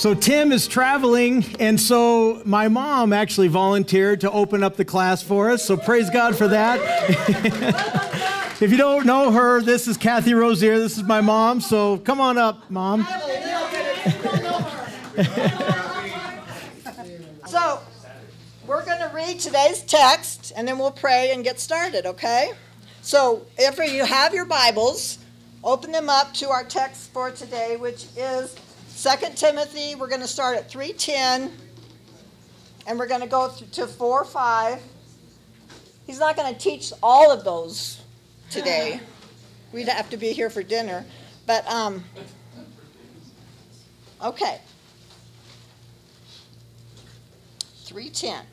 So Tim is traveling, and so my mom actually volunteered to open up the class for us. So praise God for that. if you don't know her, this is Kathy Rosiere. This is my mom. So come on up, mom. so we're going to read today's text, and then we'll pray and get started. Okay? So if you have your Bibles, open them up to our text for today, which is Second Timothy, we're going to start at 310, and we're going to go to 4 5. He's not going to teach all of those today. We'd have to be here for dinner. But, um, okay. 310.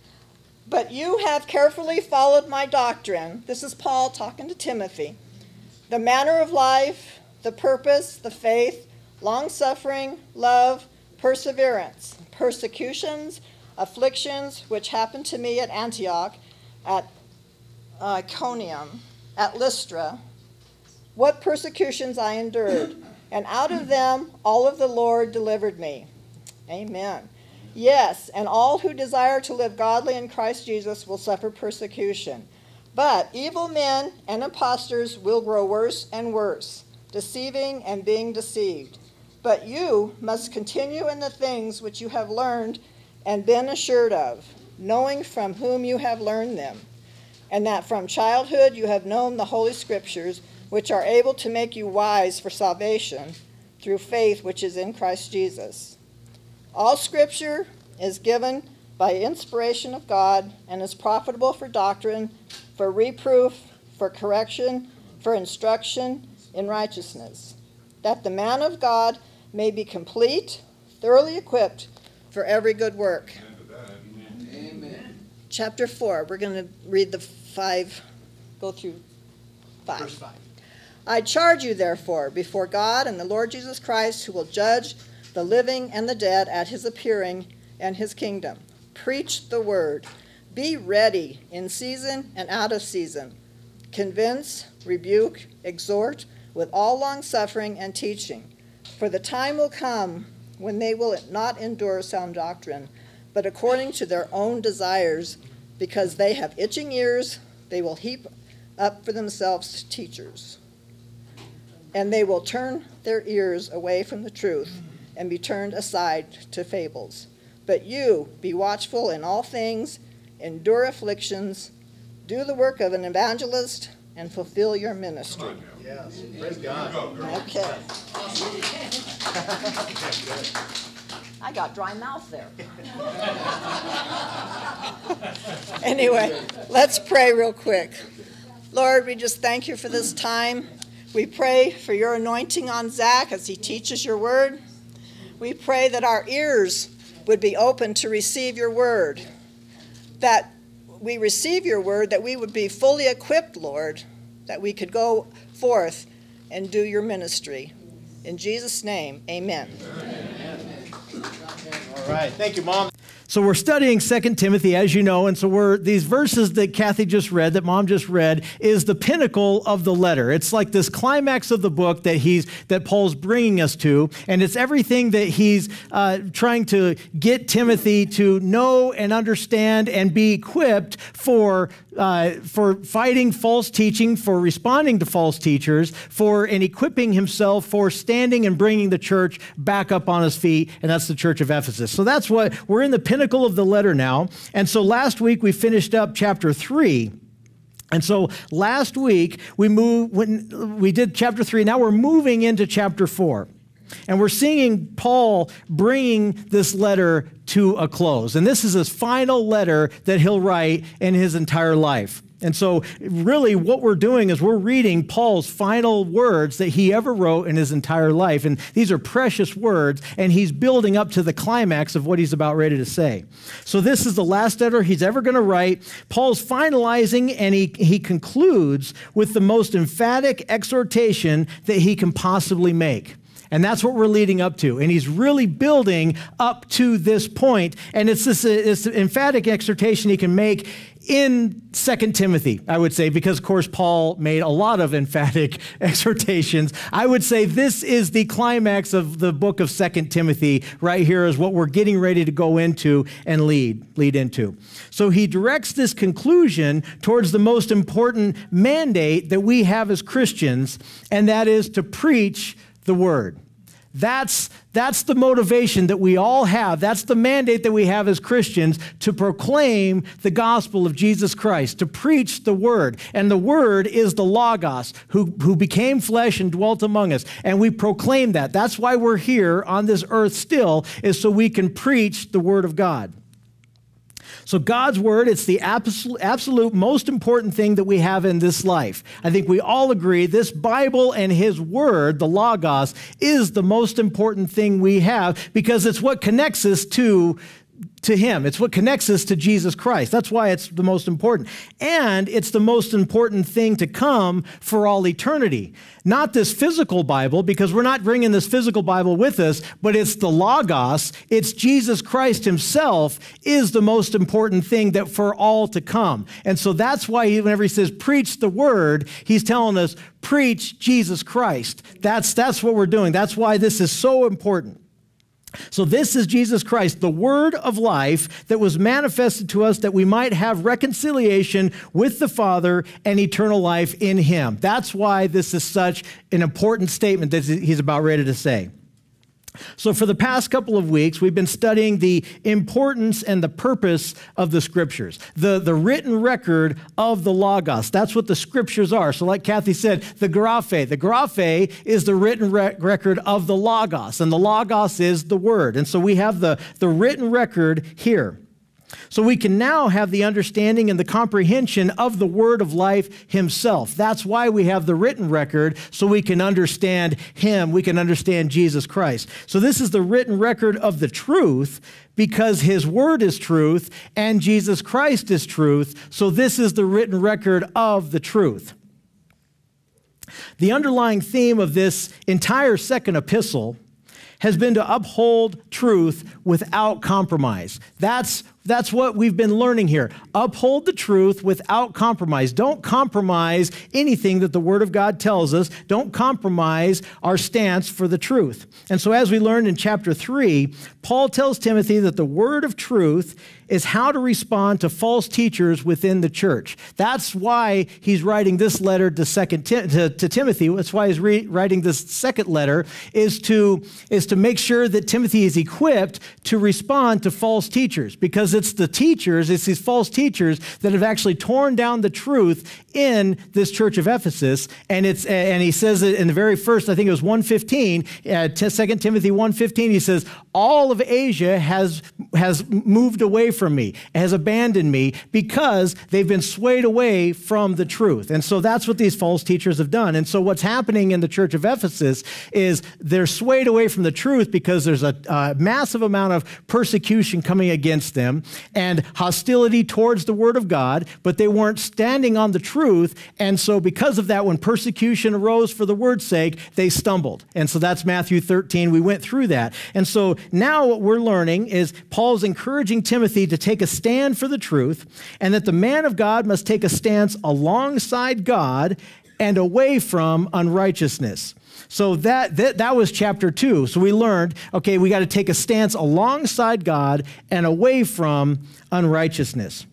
But you have carefully followed my doctrine. This is Paul talking to Timothy. The manner of life, the purpose, the faith, long suffering, love, perseverance, persecutions, afflictions, which happened to me at Antioch, at uh, Iconium, at Lystra, what persecutions I endured, and out of them all of the Lord delivered me. Amen. Yes, and all who desire to live godly in Christ Jesus will suffer persecution. But evil men and impostors will grow worse and worse, deceiving and being deceived. But you must continue in the things which you have learned and been assured of, knowing from whom you have learned them, and that from childhood you have known the Holy Scriptures, which are able to make you wise for salvation through faith which is in Christ Jesus. All Scripture is given by inspiration of God and is profitable for doctrine, for reproof, for correction, for instruction in righteousness, that the man of God may be complete, thoroughly equipped for every good work. Amen. Chapter 4, we're going to read the five, go through five. Verse 5. I charge you, therefore, before God and the Lord Jesus Christ, who will judge the living and the dead at his appearing and his kingdom. Preach the word. Be ready in season and out of season. Convince, rebuke, exhort with all long suffering and teaching. For the time will come when they will not endure sound doctrine, but according to their own desires, because they have itching ears, they will heap up for themselves teachers. And they will turn their ears away from the truth and be turned aside to fables. But you, be watchful in all things, endure afflictions, do the work of an evangelist, and fulfill your ministry. Yes, praise God. Okay. I got dry mouth there. anyway, let's pray real quick. Lord, we just thank you for this time. We pray for your anointing on Zack as he teaches your word. We pray that our ears would be open to receive your word, that we receive your word, that we would be fully equipped, Lord, that we could go forth and do your ministry. In Jesus' name, amen. amen. All right. Thank you, Mom. So we're studying Second Timothy, as you know, and so we're these verses that Kathy just read, that Mom just read, is the pinnacle of the letter. It's like this climax of the book that he's that Paul's bringing us to, and it's everything that he's uh, trying to get Timothy to know and understand and be equipped for uh, for fighting false teaching, for responding to false teachers, for and equipping himself for standing and bringing the church back up on his feet, and that's the church of Ephesus. So that's what we're in the pinnacle of the letter now. And so last week we finished up chapter three. And so last week we moved when we did chapter three. Now we're moving into chapter four. And we're seeing Paul bringing this letter to a close. And this is his final letter that he'll write in his entire life. And so, really, what we're doing is we're reading Paul's final words that he ever wrote in his entire life. And these are precious words, and he's building up to the climax of what he's about ready to say. So, this is the last letter he's ever going to write. Paul's finalizing, and he, he concludes with the most emphatic exhortation that he can possibly make. And that's what we're leading up to. And he's really building up to this point. And it's this, this emphatic exhortation he can make in Second Timothy, I would say, because of course Paul made a lot of emphatic exhortations. I would say this is the climax of the book of Second Timothy. Right here is what we're getting ready to go into and lead lead into. So he directs this conclusion towards the most important mandate that we have as Christians, and that is to preach the word. That's, that's the motivation that we all have. That's the mandate that we have as Christians to proclaim the gospel of Jesus Christ, to preach the word. And the word is the Logos, who, who became flesh and dwelt among us. And we proclaim that. That's why we're here on this earth still, is so we can preach the word of God. So, God's word, it's the absolute, absolute most important thing that we have in this life. I think we all agree this Bible and His word, the Logos, is the most important thing we have because it's what connects us to to Him. It's what connects us to Jesus Christ. That's why it's the most important. And it's the most important thing to come for all eternity. Not this physical Bible, because we're not bringing this physical Bible with us, but it's the Logos. It's Jesus Christ Himself is the most important thing that for all to come. And so that's why he, whenever He says, preach the word, He's telling us, preach Jesus Christ. That's, that's what we're doing. That's why this is so important. So, this is Jesus Christ, the Word of life that was manifested to us that we might have reconciliation with the Father and eternal life in Him. That's why this is such an important statement that he's about ready to say. So, for the past couple of weeks, we've been studying the importance and the purpose of the scriptures, the, the written record of the Logos. That's what the scriptures are. So, like Kathy said, the Graphe. The Graphe is the written re- record of the Logos, and the Logos is the Word. And so, we have the, the written record here. So we can now have the understanding and the comprehension of the word of life himself. That's why we have the written record, so we can understand him, we can understand Jesus Christ. So this is the written record of the truth because his word is truth and Jesus Christ is truth. So this is the written record of the truth. The underlying theme of this entire second epistle has been to uphold truth without compromise. That's that's what we've been learning here. Uphold the truth without compromise. Don't compromise anything that the Word of God tells us. Don't compromise our stance for the truth. And so, as we learned in chapter 3, Paul tells Timothy that the Word of truth is how to respond to false teachers within the church. That's why he's writing this letter to, second to, to Timothy. That's why he's re- writing this second letter is to, is to make sure that Timothy is equipped to respond to false teachers because it's the teachers, it's these false teachers that have actually torn down the truth in this church of Ephesus. And it's and he says it in the very first, I think it was 115, uh, 2 Timothy 115, he says, all of Asia has has moved away from me, has abandoned me because they've been swayed away from the truth. And so that's what these false teachers have done. And so what's happening in the church of Ephesus is they're swayed away from the truth because there's a, a massive amount of persecution coming against them and hostility towards the word of God, but they weren't standing on the truth. And so because of that, when persecution arose for the word's sake, they stumbled. And so that's Matthew 13. We went through that. And so now what we're learning is Paul's encouraging Timothy to take a stand for the truth, and that the man of God must take a stance alongside God and away from unrighteousness. So that, that, that was chapter two. So we learned, okay, we got to take a stance alongside God and away from unrighteousness.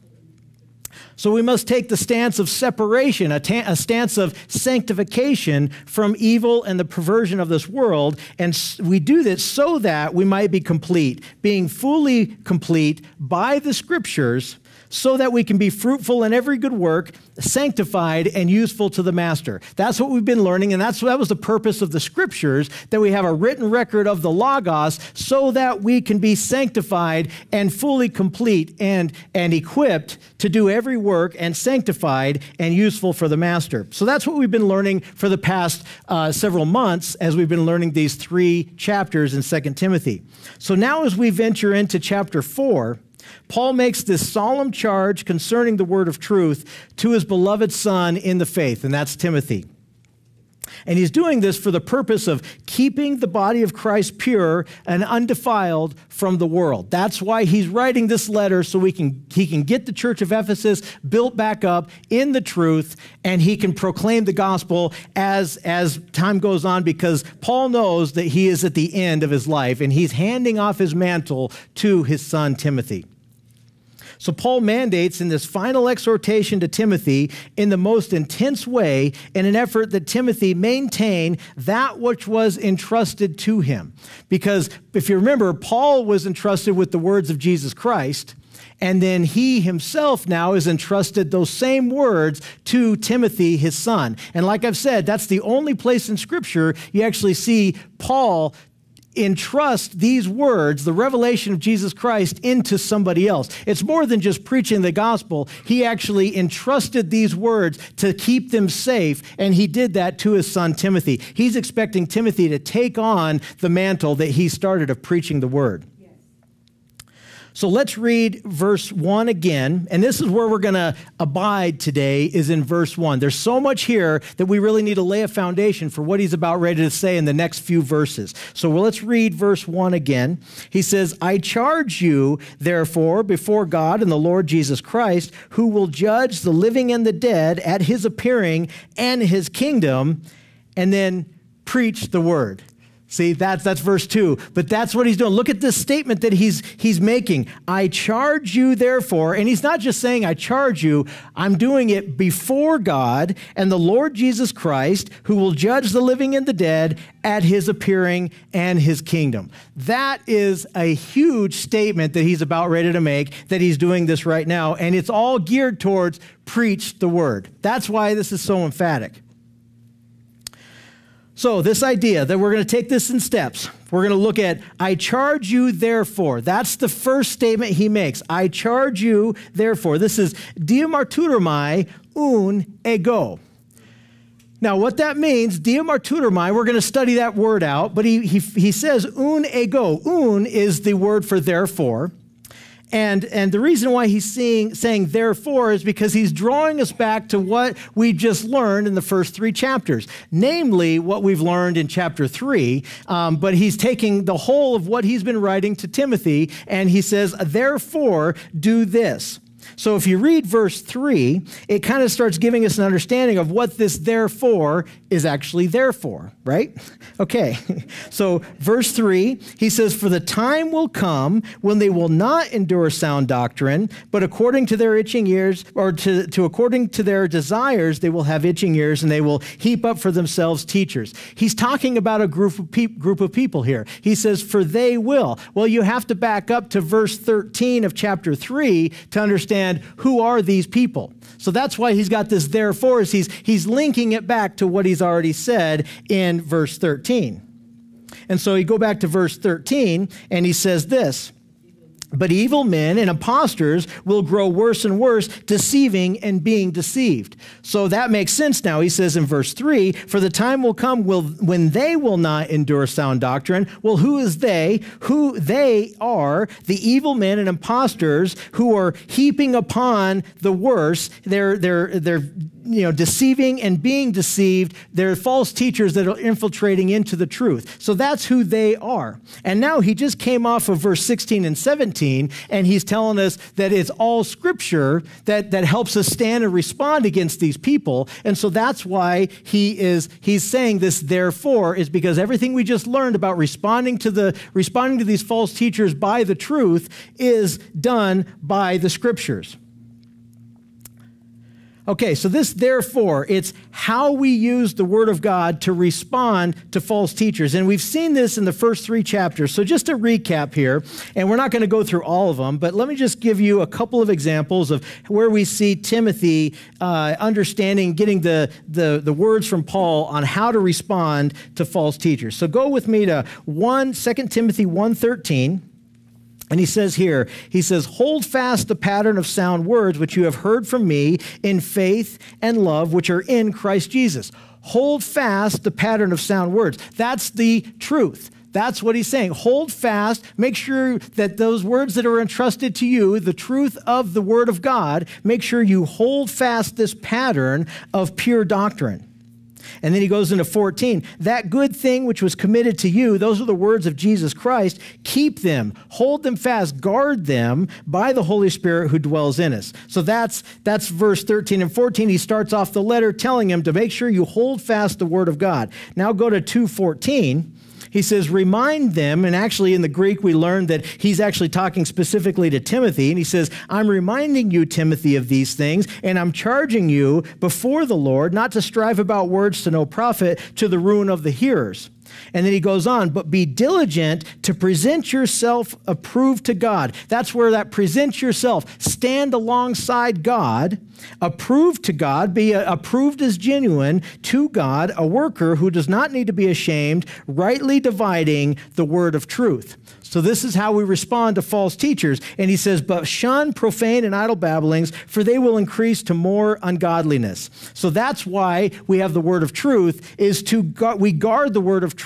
So we must take the stance of separation, a, a, stance of sanctification from evil and the perversion of this world. And we do this so that we might be complete, being fully complete by the scriptures so that we can be fruitful in every good work, sanctified, and useful to the master. That's what we've been learning, and that's, that was the purpose of the scriptures, that we have a written record of the Logos so that we can be sanctified and fully complete and, and equipped to do every work and sanctified and useful for the master. So that's what we've been learning for the past uh, several months as we've been learning these three chapters in 2 Timothy. So now as we venture into chapter 4, Paul makes this solemn charge concerning the word of truth to his beloved son in the faith, and that's Timothy. And he's doing this for the purpose of keeping the body of Christ pure and undefiled from the world. That's why he's writing this letter so we can, he can get the church of Ephesus built back up in the truth and he can proclaim the gospel as, as time goes on because Paul knows that he is at the end of his life and he's handing off his mantle to his son Timothy. So, Paul mandates in this final exhortation to Timothy in the most intense way in an effort that Timothy maintain that which was entrusted to him. Because if you remember, Paul was entrusted with the words of Jesus Christ. And then he himself now is entrusted those same words to Timothy, his son. And like I've said, that's the only place in Scripture you actually see Paul entrust these words, the revelation of Jesus Christ, into somebody else. It's more than just preaching the gospel. He actually entrusted these words to keep them safe, and he did that to his son Timothy. He's expecting Timothy to take on the mantle that he started of preaching the word. So let's read verse 1 again. And this is where we're going to abide today is in verse 1. There's so much here that we really need to lay a foundation for what he's about ready to say in the next few verses. So well, let's read verse 1 again. He says, "I charge you therefore before God and the Lord Jesus Christ, who will judge the living and the dead at his appearing and his kingdom." And then preach the word. See, that's, that's verse 2. But that's what he's doing. Look at this statement that he's, he's making. I charge you, therefore, and he's not just saying, I charge you, I'm doing it before God and the Lord Jesus Christ, who will judge the living and the dead at his appearing and his kingdom. That is a huge statement that he's about ready to make, that he's doing this right now, and it's all geared towards preach the word. That's why this is so emphatic. So, this idea that we're going to take this in steps, we're going to look at, I charge you therefore. That's the first statement he makes. I charge you therefore. This is diamarturomai un ego. Now, what that means, diamarturomai, we're going to study that word out, but he, he, he says un ego. Un is the word for therefore. And, and the reason why he's seeing, saying therefore is because he's drawing us back to what we just learned in the first three chapters, namely what we've learned in chapter three. Um, but he's taking the whole of what he's been writing to Timothy and he says, therefore, do this. So if you read verse 3, it kind of starts giving us an understanding of what this therefore is actually there for, right? Okay. So verse 3, he says, For the time will come when they will not endure sound doctrine, but according to their itching ears, or to, to according to their desires, they will have itching ears and they will heap up for themselves teachers. He's talking about a group of, pe- group of people here. He says, For they will. Well, you have to back up to verse 13 of chapter 3 to understand who are these people. So that's why he's got this therefore, he's, he's linking it back to what he's already said in verse 13. And so you go back to verse 13, and he says this but evil men and impostors will grow worse and worse, deceiving and being deceived. So that makes sense now. He says in verse 3 For the time will come will, when they will not endure sound doctrine. Well, who is they? Who they are the evil men and impostors who are heaping upon the worse. They're, they're, they're you know, deceiving and being deceived. They're false teachers that are infiltrating into the truth. So that's who they are. And now he just came off of verse 16 and 17, and he's telling us that it's all scripture that, that helps us stand and respond against these people. And so that's why he is he's saying this therefore is because everything we just learned about responding to the responding to these false teachers by the truth is done by the scriptures. Okay, so this therefore, it's how we use the Word of God to respond to false teachers. And we've seen this in the first three chapters. So just to recap here, and we're not going to go through all of them, but let me just give you a couple of examples of where we see Timothy uh, understanding, getting the, the, the words from Paul on how to respond to false teachers. So go with me to 1, 2 Timothy 1.13. And he says here, he says, Hold fast the pattern of sound words which you have heard from me in faith and love which are in Christ Jesus. Hold fast the pattern of sound words. That's the truth. That's what he's saying. Hold fast. Make sure that those words that are entrusted to you, the truth of the Word of God, make sure you hold fast this pattern of pure doctrine. And then he goes into 14. That good thing which was committed to you, those are the words of Jesus Christ, keep them, hold them fast, guard them by the Holy Spirit who dwells in us. So that's that's verse 13 and 14. He starts off the letter telling him to make sure you hold fast the word of God. Now go to 214 he says, remind them, and actually in the Greek we learned that he's actually talking specifically to Timothy, and he says, I'm reminding you, Timothy, of these things, and I'm charging you before the Lord not to strive about words to no profit to the ruin of the hearers. And then he goes on, but be diligent to present yourself approved to God. That's where that present yourself, stand alongside God, approved to God, be uh, approved as genuine to God, a worker who does not need to be ashamed, rightly dividing the word of truth. So, this is how we respond to false teachers. And he says, But shun profane and idle babblings, for they will increase to more ungodliness. So, that's why we have the word of truth, is to gu- we guard the word of truth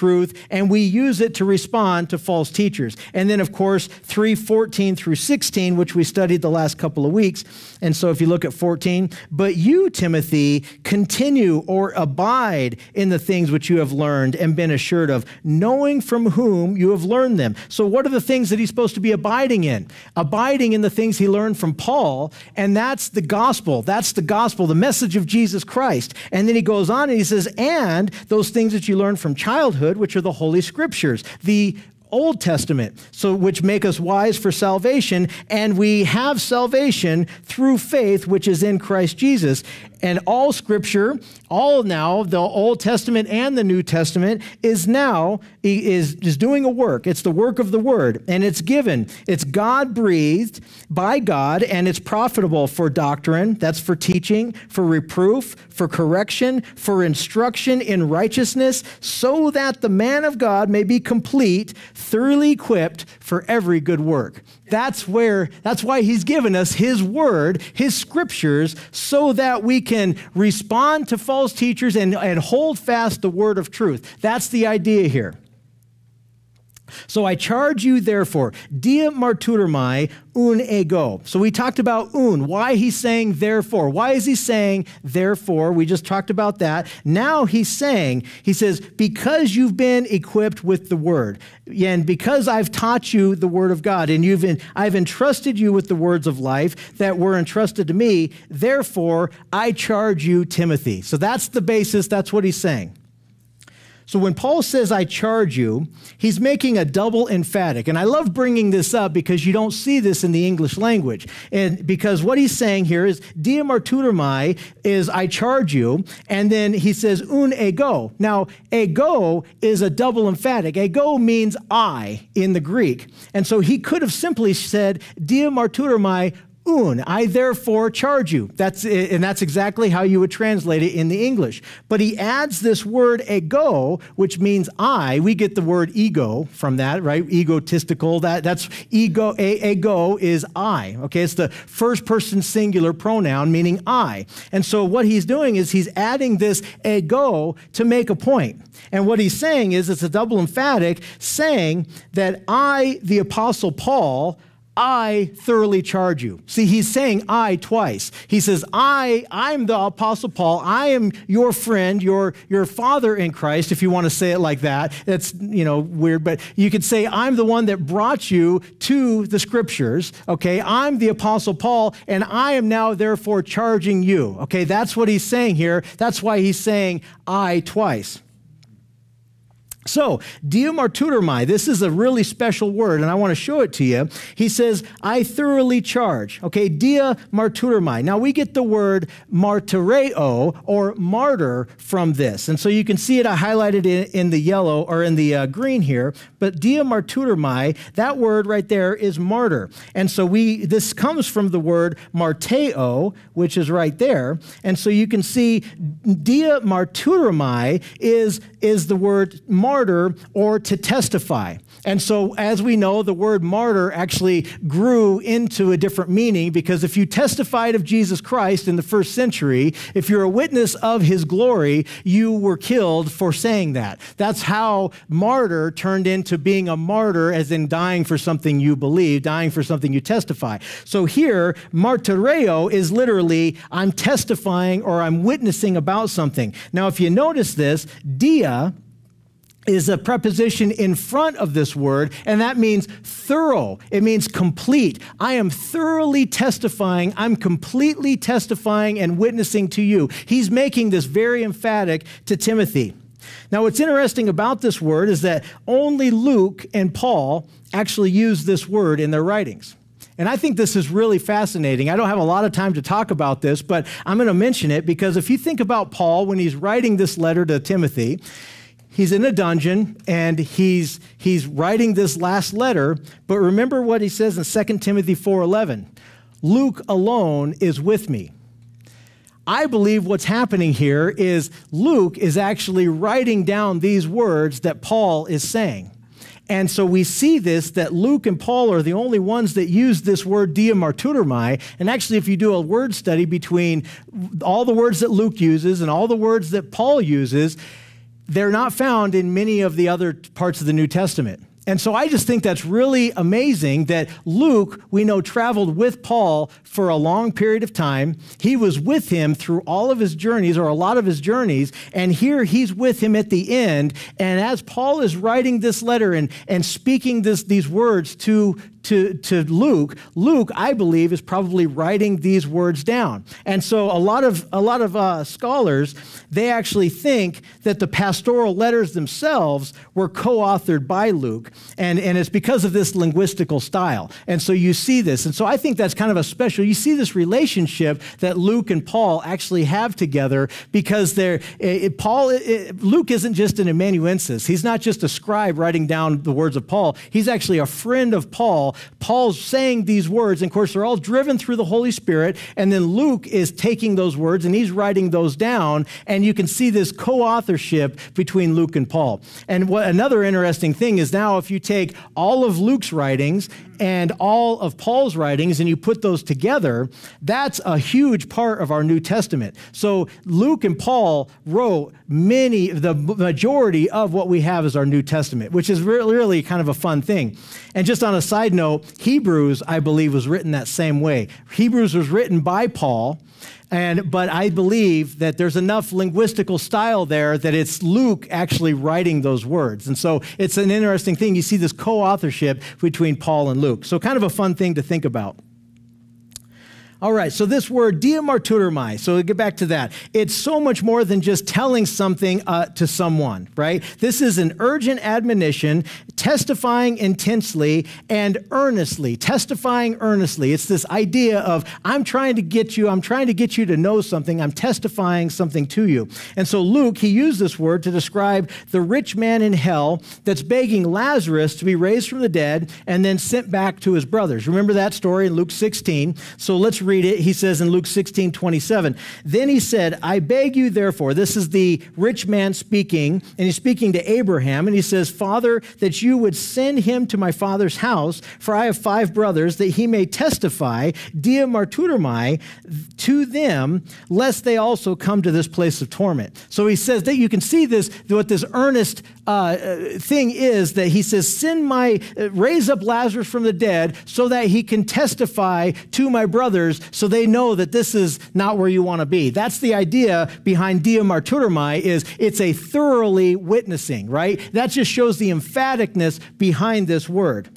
and we use it to respond to false teachers. And then, of course, 314 through 16, which we studied the last couple of weeks. And so, if you look at 14, but you, Timothy, continue or abide in the things which you have learned and been assured of, knowing from whom you have learned them. So, what are the things that he's supposed to be abiding in? Abiding in the things he learned from Paul, and that's the gospel. That's the gospel, the message of Jesus Christ. And then he goes on and he says, and those things that you learned from childhood, which are the Holy Scriptures, the Old Testament, so which make us wise for salvation, and we have salvation through faith, which is in Christ Jesus. And all scripture, all now, the Old Testament and the New Testament, is now is, is doing a work. It's the work of the word, and it's given. It's God breathed by God, and it's profitable for doctrine, that's for teaching, for reproof, for correction, for instruction in righteousness, so that the man of God may be complete, thoroughly equipped for every good work. That's where, that's why he's given us his word, his scriptures, so that we can respond to false teachers and, and hold fast the word of truth. That's the idea here. So I charge you, therefore, dia martyromai un ego. So we talked about un, why he's saying therefore. Why is he saying therefore? We just talked about that. Now he's saying, he says, because you've been equipped with the word, and because I've taught you the word of God, and you've I've entrusted you with the words of life that were entrusted to me, therefore I charge you, Timothy. So that's the basis, that's what he's saying. So when Paul says, I charge you, he's making a double emphatic. And I love bringing this up because you don't see this in the English language. And because what he's saying here is, dia martyromai is I charge you. And then he says, un ego. Now, ego is a double emphatic. Ego means I in the Greek. And so he could have simply said, dia martyromai un. I therefore charge you. That's and that's exactly how you would translate it in the English. But he adds this word ego, which means I. We get the word ego from that, right? Egotistical. That that's ego. A, ego is I. Okay, it's the first person singular pronoun meaning I. And so what he's doing is he's adding this ego to make a point. And what he's saying is it's a double emphatic, saying that I, the apostle Paul, I thoroughly charge you. See, he's saying I twice. He says, I, I'm the Apostle Paul. I am your friend, your, your father in Christ, if you want to say it like that. It's, you know, weird, but you could say, I'm the one that brought you to the scriptures. Okay, I'm the Apostle Paul, and I am now therefore charging you. Okay, that's what he's saying here. That's why he's saying I twice. So, dia martyromai, this is a really special word, and I want to show it to you. He says, I thoroughly charge. Okay, dia martyromai. Now, we get the word martyreo or martyr from this. And so you can see it I highlighted in, in the yellow or in the uh, green here. But dia martyromai, that word right there is martyr. And so we this comes from the word marteo, which is right there. And so you can see dia martyromai is, is the word martyr martyr or to testify. And so, as we know, the word martyr actually grew into a different meaning because if you testified of Jesus Christ in the first century, if you're a witness of his glory, you were killed for saying that. That's how martyr turned into being a martyr, as in dying for something you believe, dying for something you testify. So, here, martyreo is literally I'm testifying or I'm witnessing about something. Now, if you notice this, dia is a preposition in front of this word, and that means thorough. It means complete. I am thoroughly testifying. I'm completely testifying and witnessing to you. He's making this very emphatic to Timothy. Now, what's interesting about this word is that only Luke and Paul actually use this word in their writings. And I think this is really fascinating. I don't have a lot of time to talk about this, but I'm going to mention it because if you think about Paul when he's writing this letter to Timothy, he's in a dungeon and he's he's writing this last letter but remember what he says in 2 timothy 4.11 luke alone is with me i believe what's happening here is luke is actually writing down these words that paul is saying and so we see this that Luke and Paul are the only ones that use this word dia martyromai. And actually, if you do a word study between all the words that Luke uses and all the words that Paul uses, they're not found in many of the other parts of the New Testament. And so I just think that's really amazing that Luke, we know, traveled with Paul for a long period of time. He was with him through all of his journeys, or a lot of his journeys, and here he's with him at the end. And as Paul is writing this letter and, and speaking this, these words to, to, to Luke, Luke, I believe, is probably writing these words down. And so a lot of, a lot of uh, scholars, they actually think that the pastoral letters themselves were co-authored by Luke. And, and it's because of this linguistical style. And so you see this. And so I think that's kind of a special, you see this relationship that Luke and Paul actually have together because they're, it, Paul, it, Luke isn't just an amanuensis. He's not just a scribe writing down the words of Paul. He's actually a friend of Paul Paul's saying these words, and of course, they're all driven through the Holy Spirit. And then Luke is taking those words and he's writing those down. And you can see this co authorship between Luke and Paul. And what another interesting thing is now, if you take all of Luke's writings and all of Paul's writings and you put those together, that's a huge part of our New Testament. So Luke and Paul wrote many, the majority of what we have is our New Testament, which is really, really kind of a fun thing. And just on a side note, Hebrews, I believe, was written that same way. Hebrews was written by Paul. And, but I believe that there's enough linguistical style there that it's Luke actually writing those words. And so it's an interesting thing. You see this co authorship between Paul and Luke. So, kind of a fun thing to think about. All right, so this word, dia martyromai, so we'll get back to that. It's so much more than just telling something uh, to someone, right? This is an urgent admonition, testifying intensely and earnestly, testifying earnestly. It's this idea of, I'm trying to get you, I'm trying to get you to know something, I'm testifying something to you. And so Luke, he used this word to describe the rich man in hell that's begging Lazarus to be raised from the dead and then sent back to his brothers. Remember that story in Luke 16? So let's read it. He says in Luke 16, 27, Then he said, I beg you, therefore, this is the rich man speaking, and he's speaking to Abraham, and he says, Father, that you would send him to my father's house, for I have five brothers, that he may testify, dia martyromai, to them, lest they also come to this place of torment. So he says that you can see this, what this earnest uh, thing is that he says, Send my, uh, raise up Lazarus from the dead so that he can testify to my brothers so they know that this is not where you want to be. That's the idea behind dia martyromai is it's a thoroughly witnessing, right? That just shows the emphaticness behind this word.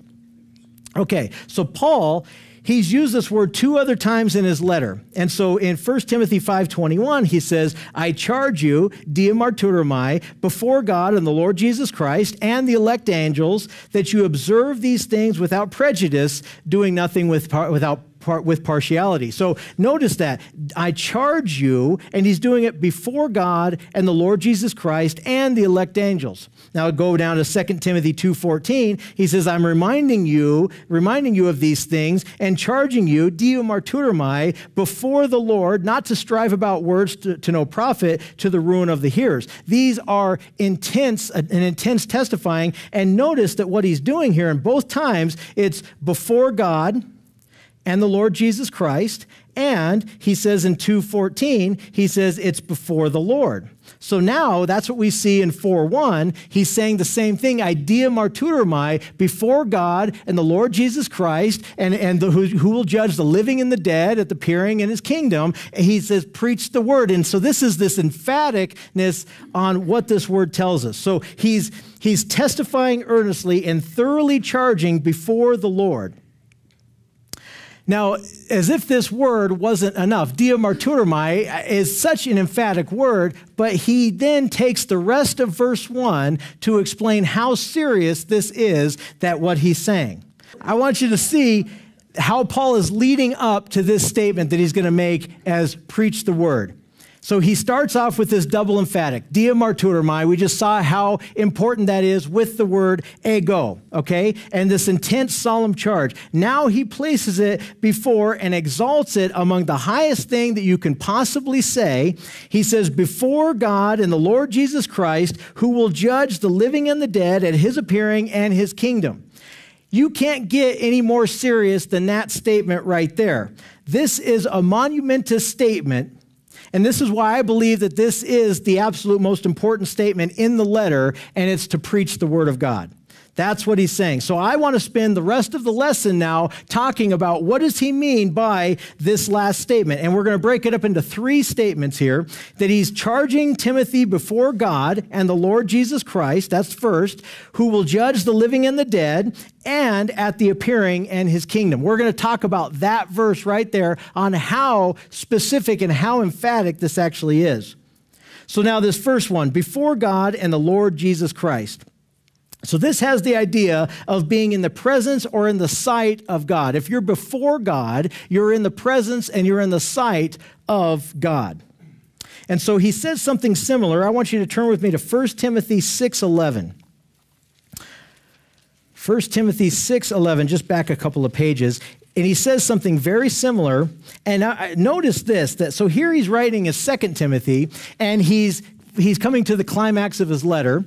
Okay, so Paul he's used this word two other times in his letter. And so in 1 Timothy 5.21, he says, I charge you, dia martyromai, before God and the Lord Jesus Christ and the elect angels, that you observe these things without prejudice, doing nothing with, without par- with partiality. So notice that I charge you, and he's doing it before God and the Lord Jesus Christ and the elect angels. Now go down to 2 Timothy 2:14. He says, "I'm reminding you, reminding you of these things and charging you, dia martyromai, before the Lord, not to strive about words to, to no profit, to the ruin of the hearers." These are intense, an intense testifying. And notice that what he's doing here in both times, it's before God and the Lord Jesus Christ. And he says in 2:14, he says it's before the Lord. So now that's what we see in 4:1. He's saying the same thing, idea martyromai, before God and the Lord Jesus Christ, and, and the, who, who will judge the living and the dead at the appearing in his kingdom. he says, preach the word. And so this is this emphaticness on what this word tells us. So he's he's testifying earnestly and thoroughly charging before the Lord. Now, as if this word wasn't enough, dia martyromai is such an emphatic word, but he then takes the rest of verse 1 to explain how serious this is that what he's saying. I want you to see how Paul is leading up to this statement that he's going to make as preach the word. So he starts off with this double emphatic, dia martyromai. We just saw how important that is with the word ego, okay? And this intense, solemn charge. Now he places it before and exalts it among the highest thing that you can possibly say. He says, before God and the Lord Jesus Christ, who will judge the living and the dead at his appearing and his kingdom. You can't get any more serious than that statement right there. This is a monumentous statement and this is why I believe that this is the absolute most important statement in the letter, and it's to preach the Word of God. That's what he's saying. So I want to spend the rest of the lesson now talking about what does he mean by this last statement. And we're going to break it up into three statements here that he's charging Timothy before God and the Lord Jesus Christ, that's first, who will judge the living and the dead and at the appearing and his kingdom. We're going to talk about that verse right there on how specific and how emphatic this actually is. So now this first one, before God and the Lord Jesus Christ. So, this has the idea of being in the presence or in the sight of God. If you're before God, you're in the presence and you're in the sight of God. And so he says something similar. I want you to turn with me to 1 Timothy 6:11. 1 Timothy 6:11, just back a couple of pages, and he says something very similar. And I, notice this that so here he's writing a 2 Timothy and he's he's coming to the climax of his letter.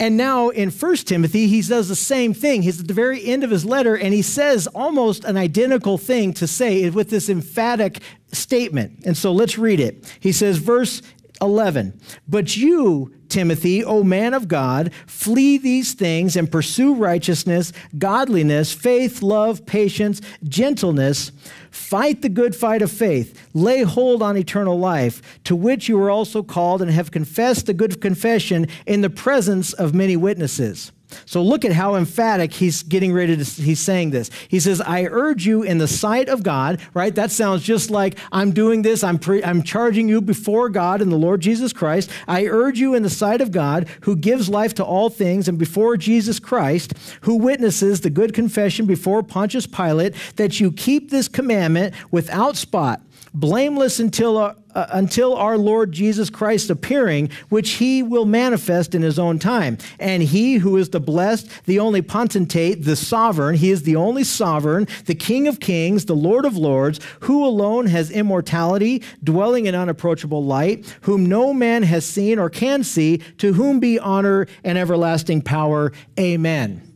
And now in 1 Timothy, he does the same thing. He's at the very end of his letter, and he says almost an identical thing to say with this emphatic statement. And so let's read it. He says, verse 11, But you, Timothy, O man of God, flee these things and pursue righteousness, godliness, faith, love, patience, gentleness. Fight the good fight of faith. Lay hold on eternal life, to which you were also called and have confessed the good confession in the presence of many witnesses. So look at how emphatic he's getting ready to, he's saying this. He says, I urge you in the sight of God, right? That sounds just like I'm doing this, I'm, pre, I'm charging you before God and the Lord Jesus Christ. I urge you in the sight of God, who gives life to all things, and before Jesus Christ, who witnesses the good confession before Pontius Pilate, that you keep this commandment without spot blameless until, uh, uh, until our Lord Jesus Christ appearing, which he will manifest in his own time. And he who is the blessed, the only potentate, the sovereign, he is the only sovereign, the King of kings, the Lord of lords, who alone has immortality, dwelling in unapproachable light, whom no man has seen or can see, to whom be honor and everlasting power. Amen.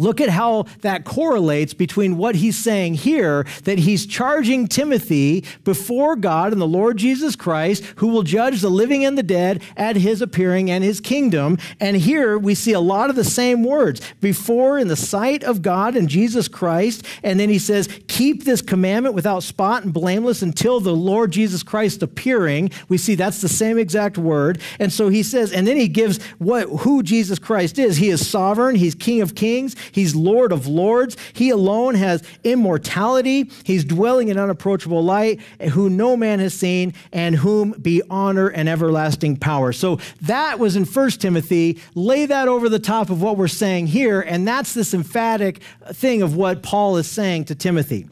Look at how that correlates between what he's saying here that he's charging Timothy before God and the Lord Jesus Christ, who will judge the living and the dead at his appearing and his kingdom. And here we see a lot of the same words before in the sight of God and Jesus Christ. And then he says, Keep this commandment without spot and blameless until the Lord Jesus Christ appearing. We see that's the same exact word. And so he says, and then he gives what who Jesus Christ is. He is sovereign, he's King of kings. He's Lord of lords. He alone has immortality. He's dwelling in unapproachable light, who no man has seen, and whom be honor and everlasting power. So that was in 1 Timothy. Lay that over the top of what we're saying here, and that's this emphatic thing of what Paul is saying to Timothy.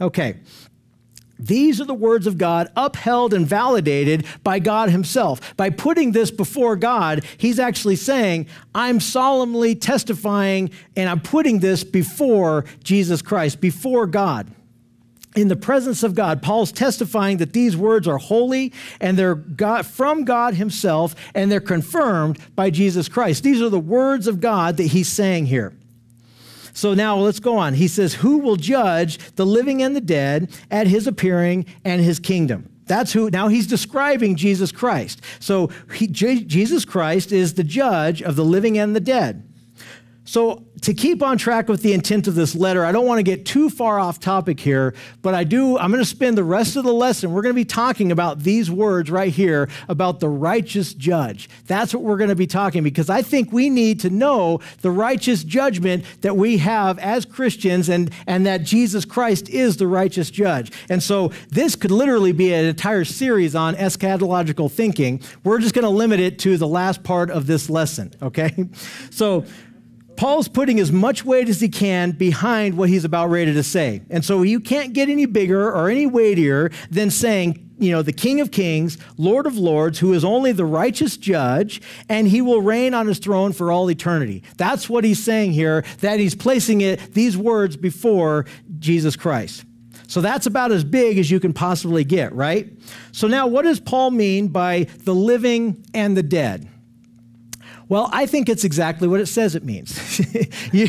Okay. These are the words of God upheld and validated by God Himself. By putting this before God, He's actually saying, I'm solemnly testifying and I'm putting this before Jesus Christ, before God. In the presence of God, Paul's testifying that these words are holy and they're God, from God Himself and they're confirmed by Jesus Christ. These are the words of God that He's saying here. So now let's go on. He says, Who will judge the living and the dead at his appearing and his kingdom? That's who, now he's describing Jesus Christ. So he, Jesus Christ is the judge of the living and the dead. So to keep on track with the intent of this letter, I don't want to get too far off topic here, but I do, I'm going to spend the rest of the lesson. We're going to be talking about these words right here about the righteous judge. That's what we're going to be talking because I think we need to know the righteous judgment that we have as Christians and, and that Jesus Christ is the righteous judge. And so this could literally be an entire series on eschatological thinking. We're just going to limit it to the last part of this lesson, okay? So, Paul's putting as much weight as he can behind what he's about ready to say. And so you can't get any bigger or any weightier than saying, you know, the King of Kings, Lord of Lords, who is only the righteous judge, and he will reign on his throne for all eternity. That's what he's saying here, that he's placing it, these words before Jesus Christ. So that's about as big as you can possibly get, right? So now, what does Paul mean by the living and the dead? Well, I think it's exactly what it says it means. you,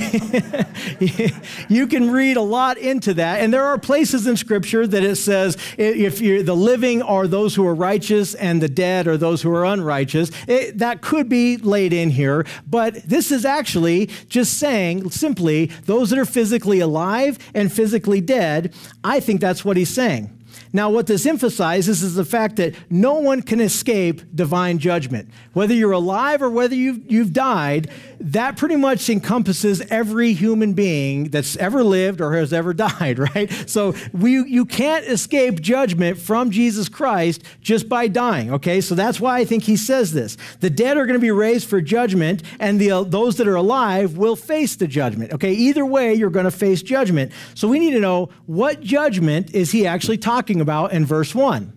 you, can read a lot into that, and there are places in Scripture that it says if the living are those who are righteous and the dead are those who are unrighteous. It, that could be laid in here, but this is actually just saying simply those that are physically alive and physically dead. I think that's what he's saying. Now, what this emphasizes is the fact that no one can escape divine judgment. Whether you're alive or whether you've, you've died, that pretty much encompasses every human being that's ever lived or has ever died, right? So we, you can't escape judgment from Jesus Christ just by dying, okay? So that's why I think he says this. The dead are going to be raised for judgment, and the, those that are alive will face the judgment, okay? Either way, you're going to face judgment. So we need to know what judgment is he actually talking about in verse 1.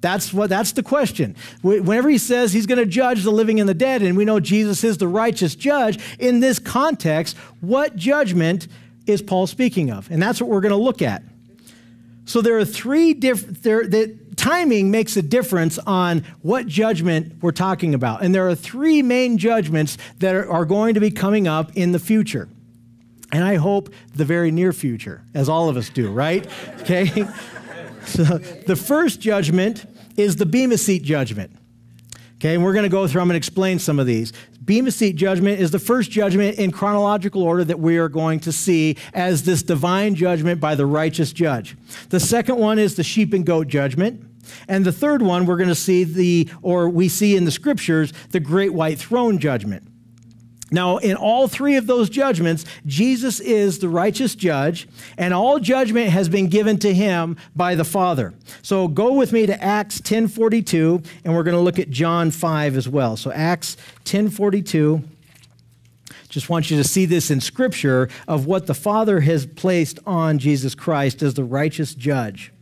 That's what that's the question. Whenever he says he's going to judge the living and the dead and we know Jesus is the righteous judge, in this context, what judgment is Paul speaking of? And that's what we're going to look at. So there are three different there the timing makes a difference on what judgment we're talking about. And there are three main judgments that are, are going to be coming up in the future. And I hope the very near future, as all of us do, right? Okay? So the first judgment is the Bema Seat judgment. Okay, and we're going to go through, I'm going to explain some of these. Bema Seat judgment is the first judgment in chronological order that we are going to see as this divine judgment by the righteous judge. The second one is the sheep and goat judgment. And the third one, we're going to see the, or we see in the scriptures, the great white throne judgment. Now, in all three of those judgments, Jesus is the righteous judge, and all judgment has been given to him by the Father. So go with me to Acts 10:42, and we're going to look at John 5 as well. So Acts 10:42. Just want you to see this in Scripture of what the Father has placed on Jesus Christ as the righteous judge.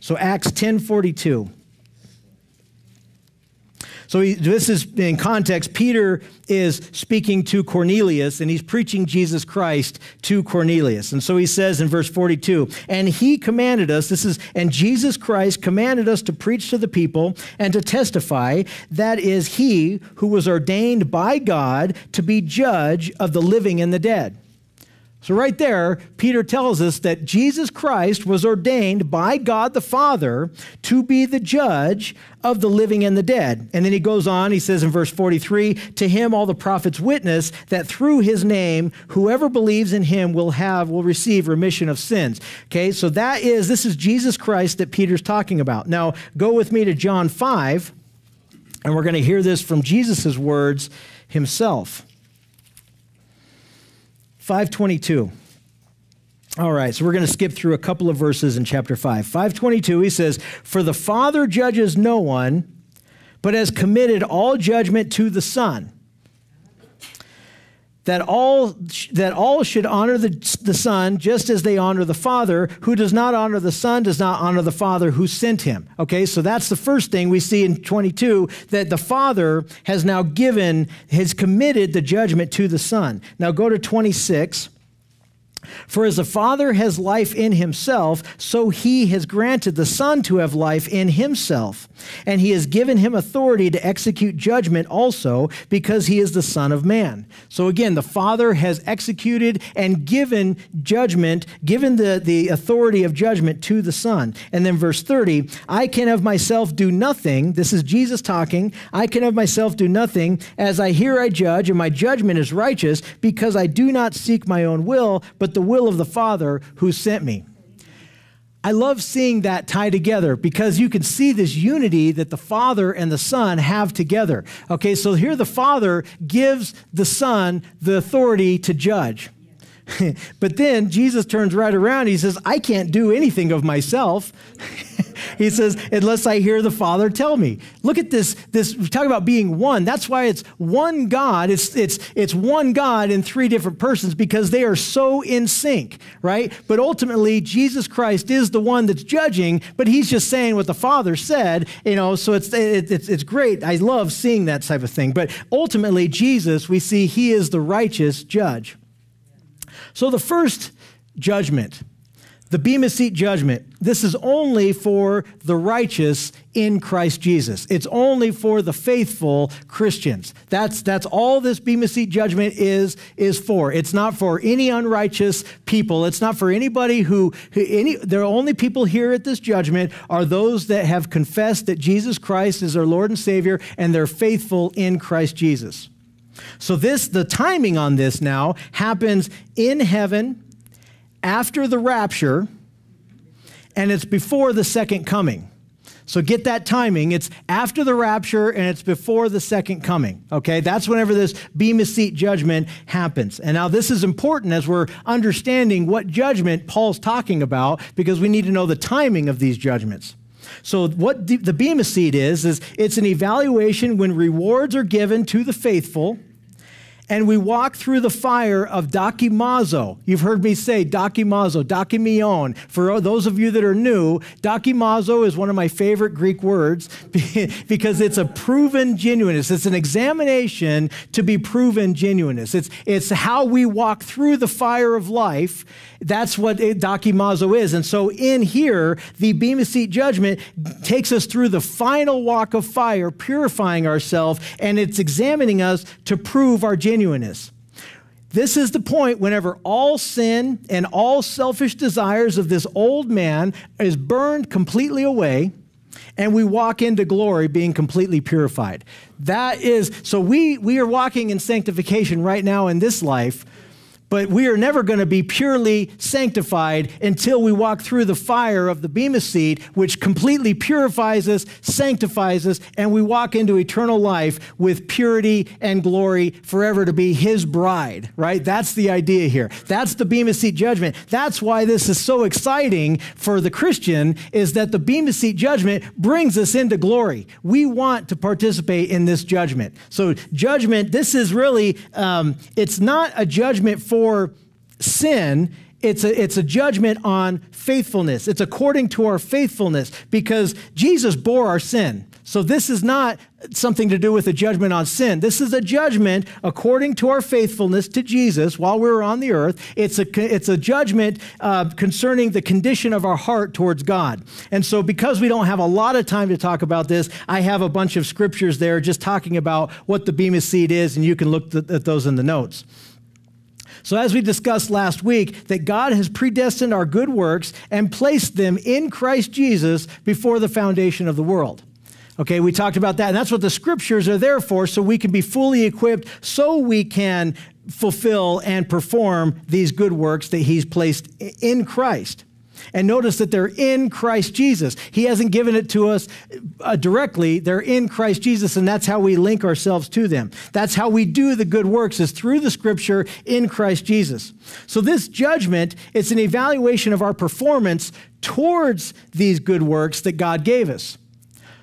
So Acts 10:42. So he, this is in context. Peter is speaking to Cornelius and he's preaching Jesus Christ to Cornelius. And so he says in verse 42, and he commanded us, this is, and Jesus Christ commanded us to preach to the people and to testify that is he who was ordained by God to be judge of the living and the dead. So, right there, Peter tells us that Jesus Christ was ordained by God the Father to be the judge of the living and the dead. And then he goes on, he says in verse 43 To him all the prophets witness that through his name, whoever believes in him will have, will receive remission of sins. Okay, so that is, this is Jesus Christ that Peter's talking about. Now, go with me to John 5, and we're going to hear this from Jesus' words himself. 522. All right, so we're going to skip through a couple of verses in chapter 5. 522, he says, For the Father judges no one, but has committed all judgment to the Son that all, that all should honor the, the Son just as they honor the Father. Who does not honor the Son does not honor the Father who sent him. Okay, so that's the first thing we see in 22 that the Father has now given, has committed the judgment to the Son. Now go to 26. For as the Father has life in himself, so he has granted the Son to have life in himself. And he has given him authority to execute judgment also, because he is the Son of Man. So again, the Father has executed and given judgment, given the, the authority of judgment to the Son. And then verse 30 I can of myself do nothing. This is Jesus talking. I can of myself do nothing. As I hear, I judge, and my judgment is righteous, because I do not seek my own will, but the will of the Father who sent me. I love seeing that tie together because you can see this unity that the Father and the Son have together. Okay, so here the Father gives the Son the authority to judge. but then Jesus turns right around. He says, I can't do anything of myself. he says, unless I hear the Father tell me. Look at this. This we talk about being one. That's why it's one God. It's it's it's one God in three different persons because they are so in sync, right? But ultimately, Jesus Christ is the one that's judging, but he's just saying what the Father said, you know. So it's it, it's it's great. I love seeing that type of thing. But ultimately, Jesus, we see he is the righteous judge. So the first judgment the Bema Seat judgment, this is only for the righteous in Christ Jesus. It's only for the faithful Christians. That's, that's all this Bema Seat judgment is, is for. It's not for any unrighteous people. It's not for anybody who, who any, the only people here at this judgment are those that have confessed that Jesus Christ is their Lord and Savior and they're faithful in Christ Jesus. So this, the timing on this now happens in heaven after the rapture, and it's before the second coming. So get that timing. It's after the rapture and it's before the second coming. Okay, that's whenever this Bema Seat judgment happens. And now this is important as we're understanding what judgment Paul's talking about because we need to know the timing of these judgments. So what the Bema Seat is is it's an evaluation when rewards are given to the faithful and we walk through the fire of dokimazo. You've heard me say dokimazo, dokimion. For those of you that are new, dokimazo is one of my favorite Greek words because it's a proven genuineness. It's an examination to be proven genuineness. It's, it's how we walk through the fire of life. That's what dokimazo is. And so in here, the Bema Seat judgment takes us through the final walk of fire, purifying ourselves, and it's examining us to prove our genuineness genuineness. This is the point whenever all sin and all selfish desires of this old man is burned completely away and we walk into glory being completely purified. That is, so we, we are walking in sanctification right now in this life but we are never going to be purely sanctified until we walk through the fire of the Bema Seat, which completely purifies us, sanctifies us, and we walk into eternal life with purity and glory forever to be His bride, right? That's the idea here. That's the Bema Seat judgment. That's why this is so exciting for the Christian, is that the Bema Seat judgment brings us into glory. We want to participate in this judgment. So, judgment, this is really, um, it's not a judgment for for sin, it's a, it's a judgment on faithfulness. It's according to our faithfulness because Jesus bore our sin. So this is not something to do with a judgment on sin. This is a judgment according to our faithfulness to Jesus while we were on the earth. It's a, it's a judgment uh, concerning the condition of our heart towards God. And so, because we don't have a lot of time to talk about this, I have a bunch of scriptures there just talking about what the Bema Seat is, and you can look th- at those in the notes. So, as we discussed last week, that God has predestined our good works and placed them in Christ Jesus before the foundation of the world. Okay, we talked about that, and that's what the scriptures are there for, so we can be fully equipped so we can fulfill and perform these good works that He's placed in Christ. And notice that they're in Christ Jesus. He hasn't given it to us uh, directly. They're in Christ Jesus, and that's how we link ourselves to them. That's how we do the good works, is through the scripture in Christ Jesus. So this judgment, it's an evaluation of our performance towards these good works that God gave us.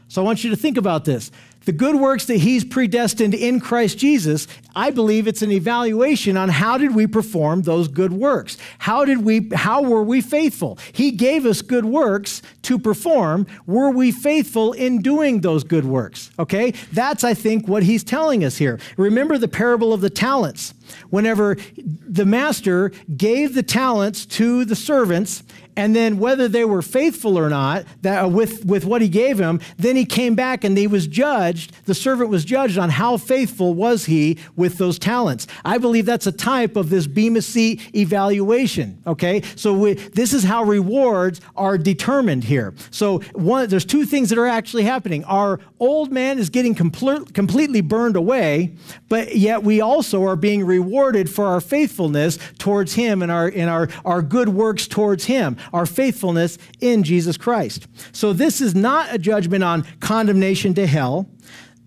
So I want you to think about this the good works that he's predestined in Christ Jesus, I believe it's an evaluation on how did we perform those good works? How did we how were we faithful? He gave us good works to perform. Were we faithful in doing those good works? Okay? That's I think what he's telling us here. Remember the parable of the talents. Whenever the master gave the talents to the servants and then whether they were faithful or not that, uh, with, with what he gave him then he came back and he was judged the servant was judged on how faithful was he with those talents. I believe that's a type of this bema seat evaluation okay? So we, this is how rewards are determined here. So one, there's two things that are actually happening. Our old man is getting complete, completely burned away but yet we also are being rewarded for our faithfulness towards him and our, and our, our good works towards him our faithfulness in Jesus Christ. So this is not a judgment on condemnation to hell.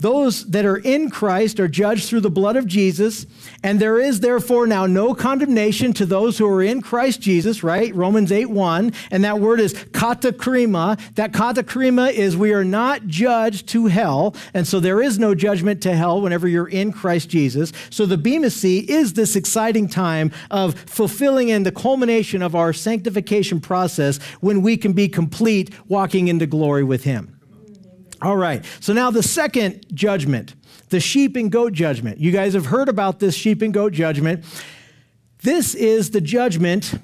Those that are in Christ are judged through the blood of Jesus, and there is therefore now no condemnation to those who are in Christ Jesus, right? Romans 8 1. And that word is katakrima. That katakrima is we are not judged to hell, and so there is no judgment to hell whenever you're in Christ Jesus. So the Bema Seat is this exciting time of fulfilling and the culmination of our sanctification process when we can be complete walking into glory with Him. All right. So now the second judgment, the sheep and goat judgment. You guys have heard about this sheep and goat judgment. This is the judgment,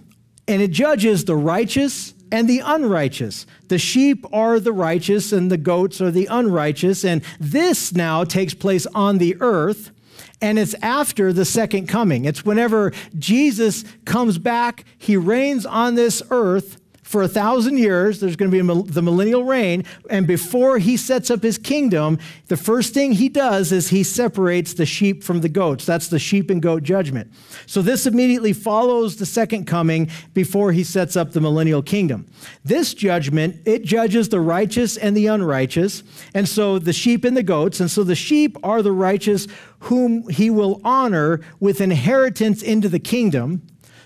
and it judges the righteous and the unrighteous. The sheep are the righteous, and the goats are the unrighteous. And this now takes place on the earth. And it's after the second coming. It's whenever Jesus comes back, he reigns on this earth for a thousand years. There's going to be the millennial reign. And before he sets up his kingdom, the first thing he does is he separates the sheep from the goats. That's the sheep and goat judgment. So this immediately follows the second coming before he sets up the millennial kingdom. This judgment, it judges the righteous and the unrighteous. And so the sheep and the goats. And so the sheep are the righteous whom he will honor with inheritance into the kingdom.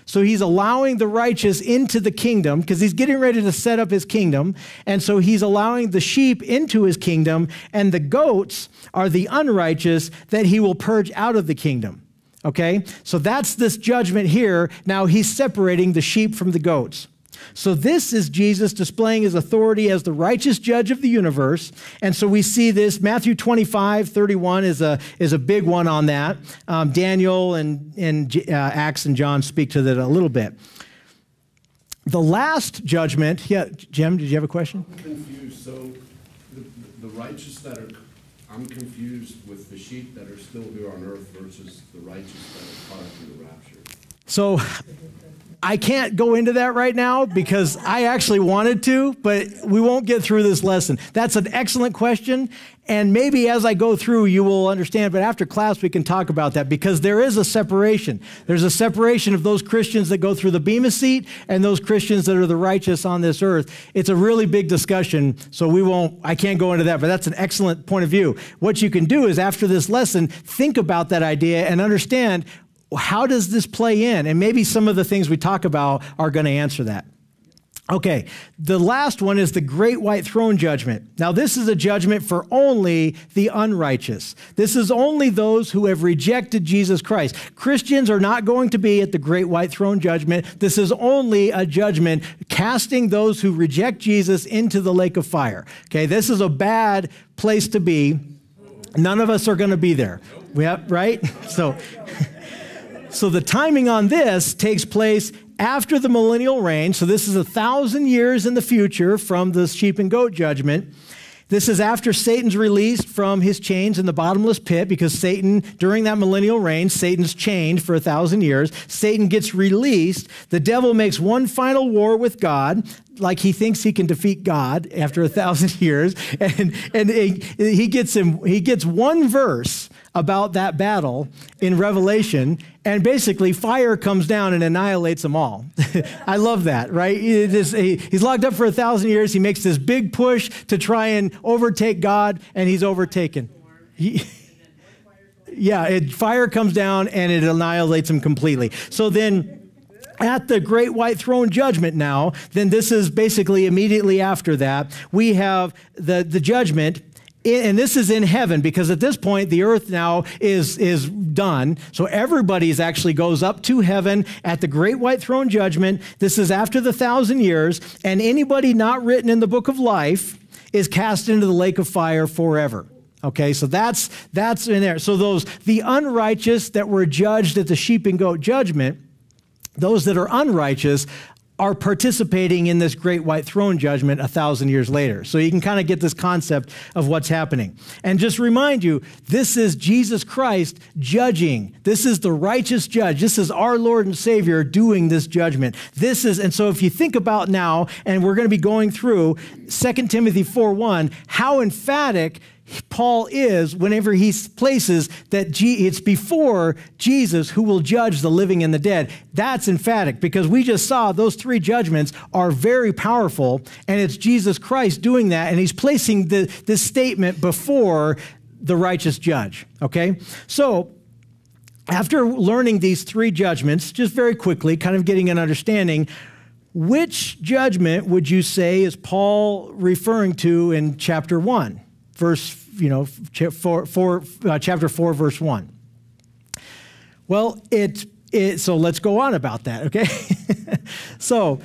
So he's allowing the righteous into the kingdom because he's getting ready to set up his kingdom. And so he's allowing the sheep into his kingdom, and the goats are the unrighteous that he will purge out of the kingdom. Okay? So that's this judgment here. Now he's separating the sheep from the goats. So, this is Jesus displaying his authority as the righteous judge of the universe. And so we see this. Matthew 25, 31 is a, is a big one on that. Um, Daniel and, and uh, Acts and John speak to that a little bit. The last judgment, yeah, Jim, did you have a question? I'm confused. So, the, the righteous that are, I'm confused with the sheep that are still here on earth versus the righteous that are caught up in the rapture. So, I can't go into that right now because I actually wanted to, but we won't get through this lesson. That's an excellent question. And maybe as I go through, you will understand. But after class, we can talk about that because there is a separation. There's a separation of those Christians that go through the Bema seat and those Christians that are the righteous on this earth. It's a really big discussion. So we won't, I can't go into that, but that's an excellent point of view. What you can do is after this lesson, think about that idea and understand how does this play in? And maybe some of the things we talk about are going to answer that. Okay, the last one is the great white throne judgment. Now, this is a judgment for only the unrighteous. This is only those who have rejected Jesus Christ. Christians are not going to be at the great white throne judgment. This is only a judgment casting those who reject Jesus into the lake of fire. Okay, this is a bad place to be. None of us are going to be there. Yep, right? So. So the timing on this takes place after the millennial reign. So this is a thousand years in the future from the sheep and goat judgment. This is after Satan's released from his chains in the bottomless pit because Satan, during that millennial reign, Satan's chained for a thousand years. Satan gets released. The devil makes one final war with God, like he thinks he can defeat God after a thousand years. And, and he, gets him, he gets one verse about that battle in Revelation, and basically fire comes down and annihilates them all. I love that, right? he's locked up for a thousand years. He makes this big push to try and overtake God, and he's overtaken. He, yeah, it, fire comes down and it annihilates him completely. So then at the great white throne judgment now, then this is basically immediately after that, we have the, the judgment and this is in heaven because at this point the earth now is is done. So everybody's actually goes up to heaven at the great white throne judgment. This is after the thousand years. And anybody not written in the book of life is cast into the lake of fire forever. Okay so that's that's in there. So those the unrighteous that were judged at the sheep and goat judgment those that are unrighteous are participating in this great white throne judgment a thousand years later. So you can kind of get this concept of what's happening. And just remind you, this is Jesus Christ judging. This is the righteous judge. This is our Lord and Savior doing this judgment. This is, and so if you think about now, and we're going to be going through 2 Timothy 4 1, how emphatic Paul is whenever he places that G- it's before Jesus who will judge the living and the dead. That's emphatic because we just saw those three judgments are very powerful, and it's Jesus Christ doing that, and he's placing the, this statement before the righteous judge. Okay? So, after learning these three judgments, just very quickly, kind of getting an understanding, which judgment would you say is Paul referring to in chapter 1? Verse, you know, four, four, uh, chapter 4, verse 1. Well, it, it, so let's go on about that, okay? so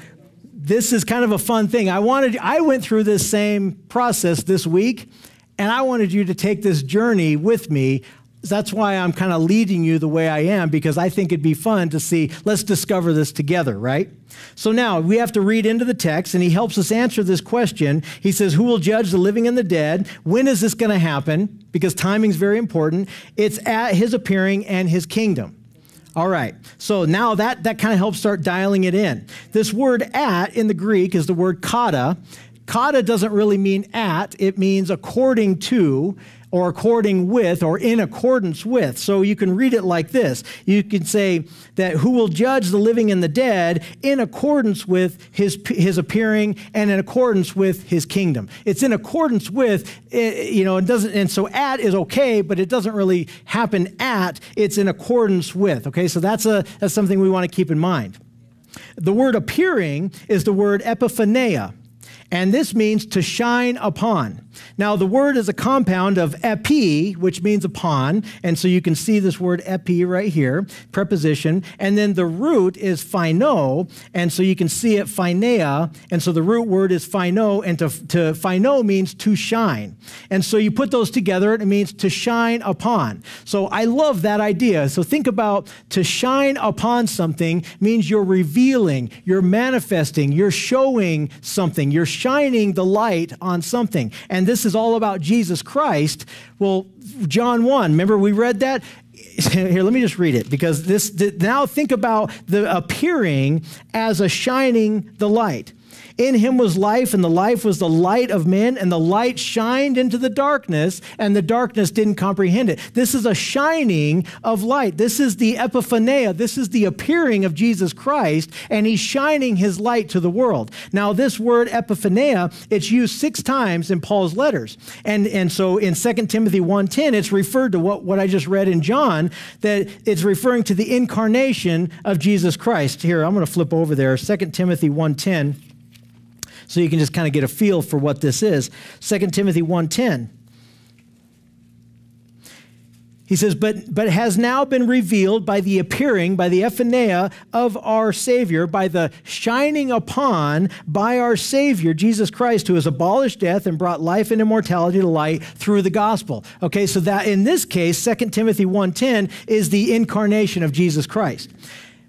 this is kind of a fun thing. I wanted, I went through this same process this week, and I wanted you to take this journey with me that's why I'm kind of leading you the way I am because I think it'd be fun to see, let's discover this together, right? So now we have to read into the text, and he helps us answer this question. He says, Who will judge the living and the dead? When is this going to happen? Because timing is very important. It's at his appearing and his kingdom. All right. So now that, that kind of helps start dialing it in. This word at in the Greek is the word kata. Kata doesn't really mean at, it means according to or according with or in accordance with. So you can read it like this. You can say that who will judge the living and the dead in accordance with his, his appearing and in accordance with his kingdom. It's in accordance with, eh, you know, it doesn't, and so at is okay, but it doesn't really happen at, it's in accordance with. Okay, so that's, a, that's something we want to keep in mind. The word appearing is the word epiphaneia and this means to shine upon. Now, the word is a compound of epi, which means upon, and so you can see this word epi right here, preposition, and then the root is phino, and so you can see it phinea, and so the root word is phino, and to, to phino means to shine. And so you put those together, and it means to shine upon. So I love that idea. So think about to shine upon something means you're revealing, you're manifesting, you're showing something, you're shining the light on something. And this is all about Jesus Christ. Well, John 1, remember we read that? Here, let me just read it because this now think about the appearing as a shining the light. In him was life, and the life was the light of men, and the light shined into the darkness, and the darkness didn't comprehend it. This is a shining of light. This is the epiphaneia. This is the appearing of Jesus Christ, and he's shining his light to the world. Now, this word epiphaneia, it's used six times in Paul's letters. And, and so in 2 Timothy 1.10, it's referred to what, what I just read in John, that it's referring to the incarnation of Jesus Christ. Here, I'm going to flip over there, 2 Timothy 1.10 so you can just kind of get a feel for what this is. 2 Timothy 1:10. He says, but, but has now been revealed by the appearing, by the ephaneia of our Savior, by the shining upon by our Savior, Jesus Christ, who has abolished death and brought life and immortality to light through the gospel. Okay, so that in this case, 2 Timothy 1.10 is the incarnation of Jesus Christ.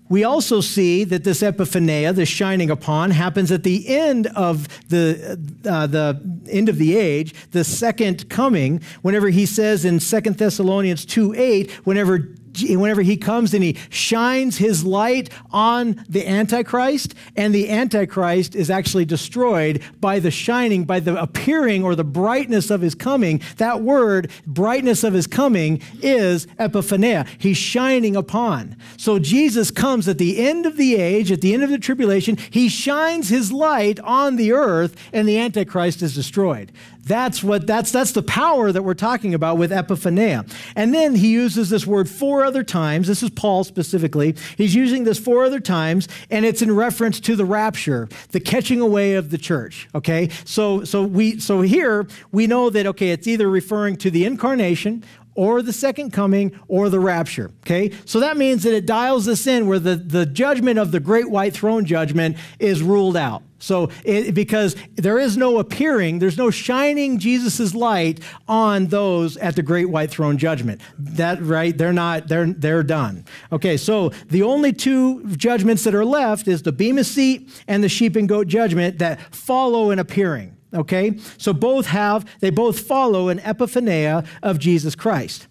We also see that this epiphaneia, this shining upon, happens at the end of the, uh, the end of the age, the second coming, whenever he says in 2 Thessalonians 2 8, whenever whenever he comes and he shines his light on the Antichrist, and the Antichrist is actually destroyed by the shining, by the appearing or the brightness of his coming. That word, brightness of his coming, is epiphania. He's shining upon. So Jesus comes at the end of the age, at the end of the tribulation, he shines his light on the earth, and the Antichrist is destroyed. That's what that's that's the power that we're talking about with epiphania. And then he uses this word four other times. This is Paul specifically. He's using this four other times and it's in reference to the rapture, the catching away of the church, okay? So so we so here we know that okay, it's either referring to the incarnation or the second coming or the rapture. Okay? So that means that it dials this in where the, the judgment of the great white throne judgment is ruled out. So, it, because there is no appearing, there's no shining Jesus' light on those at the great white throne judgment. That, right? They're not, they're, they're done. Okay, so the only two judgments that are left is the Bema seat and the sheep and goat judgment that follow an appearing. Okay? So both have, they both follow an epiphania of Jesus Christ.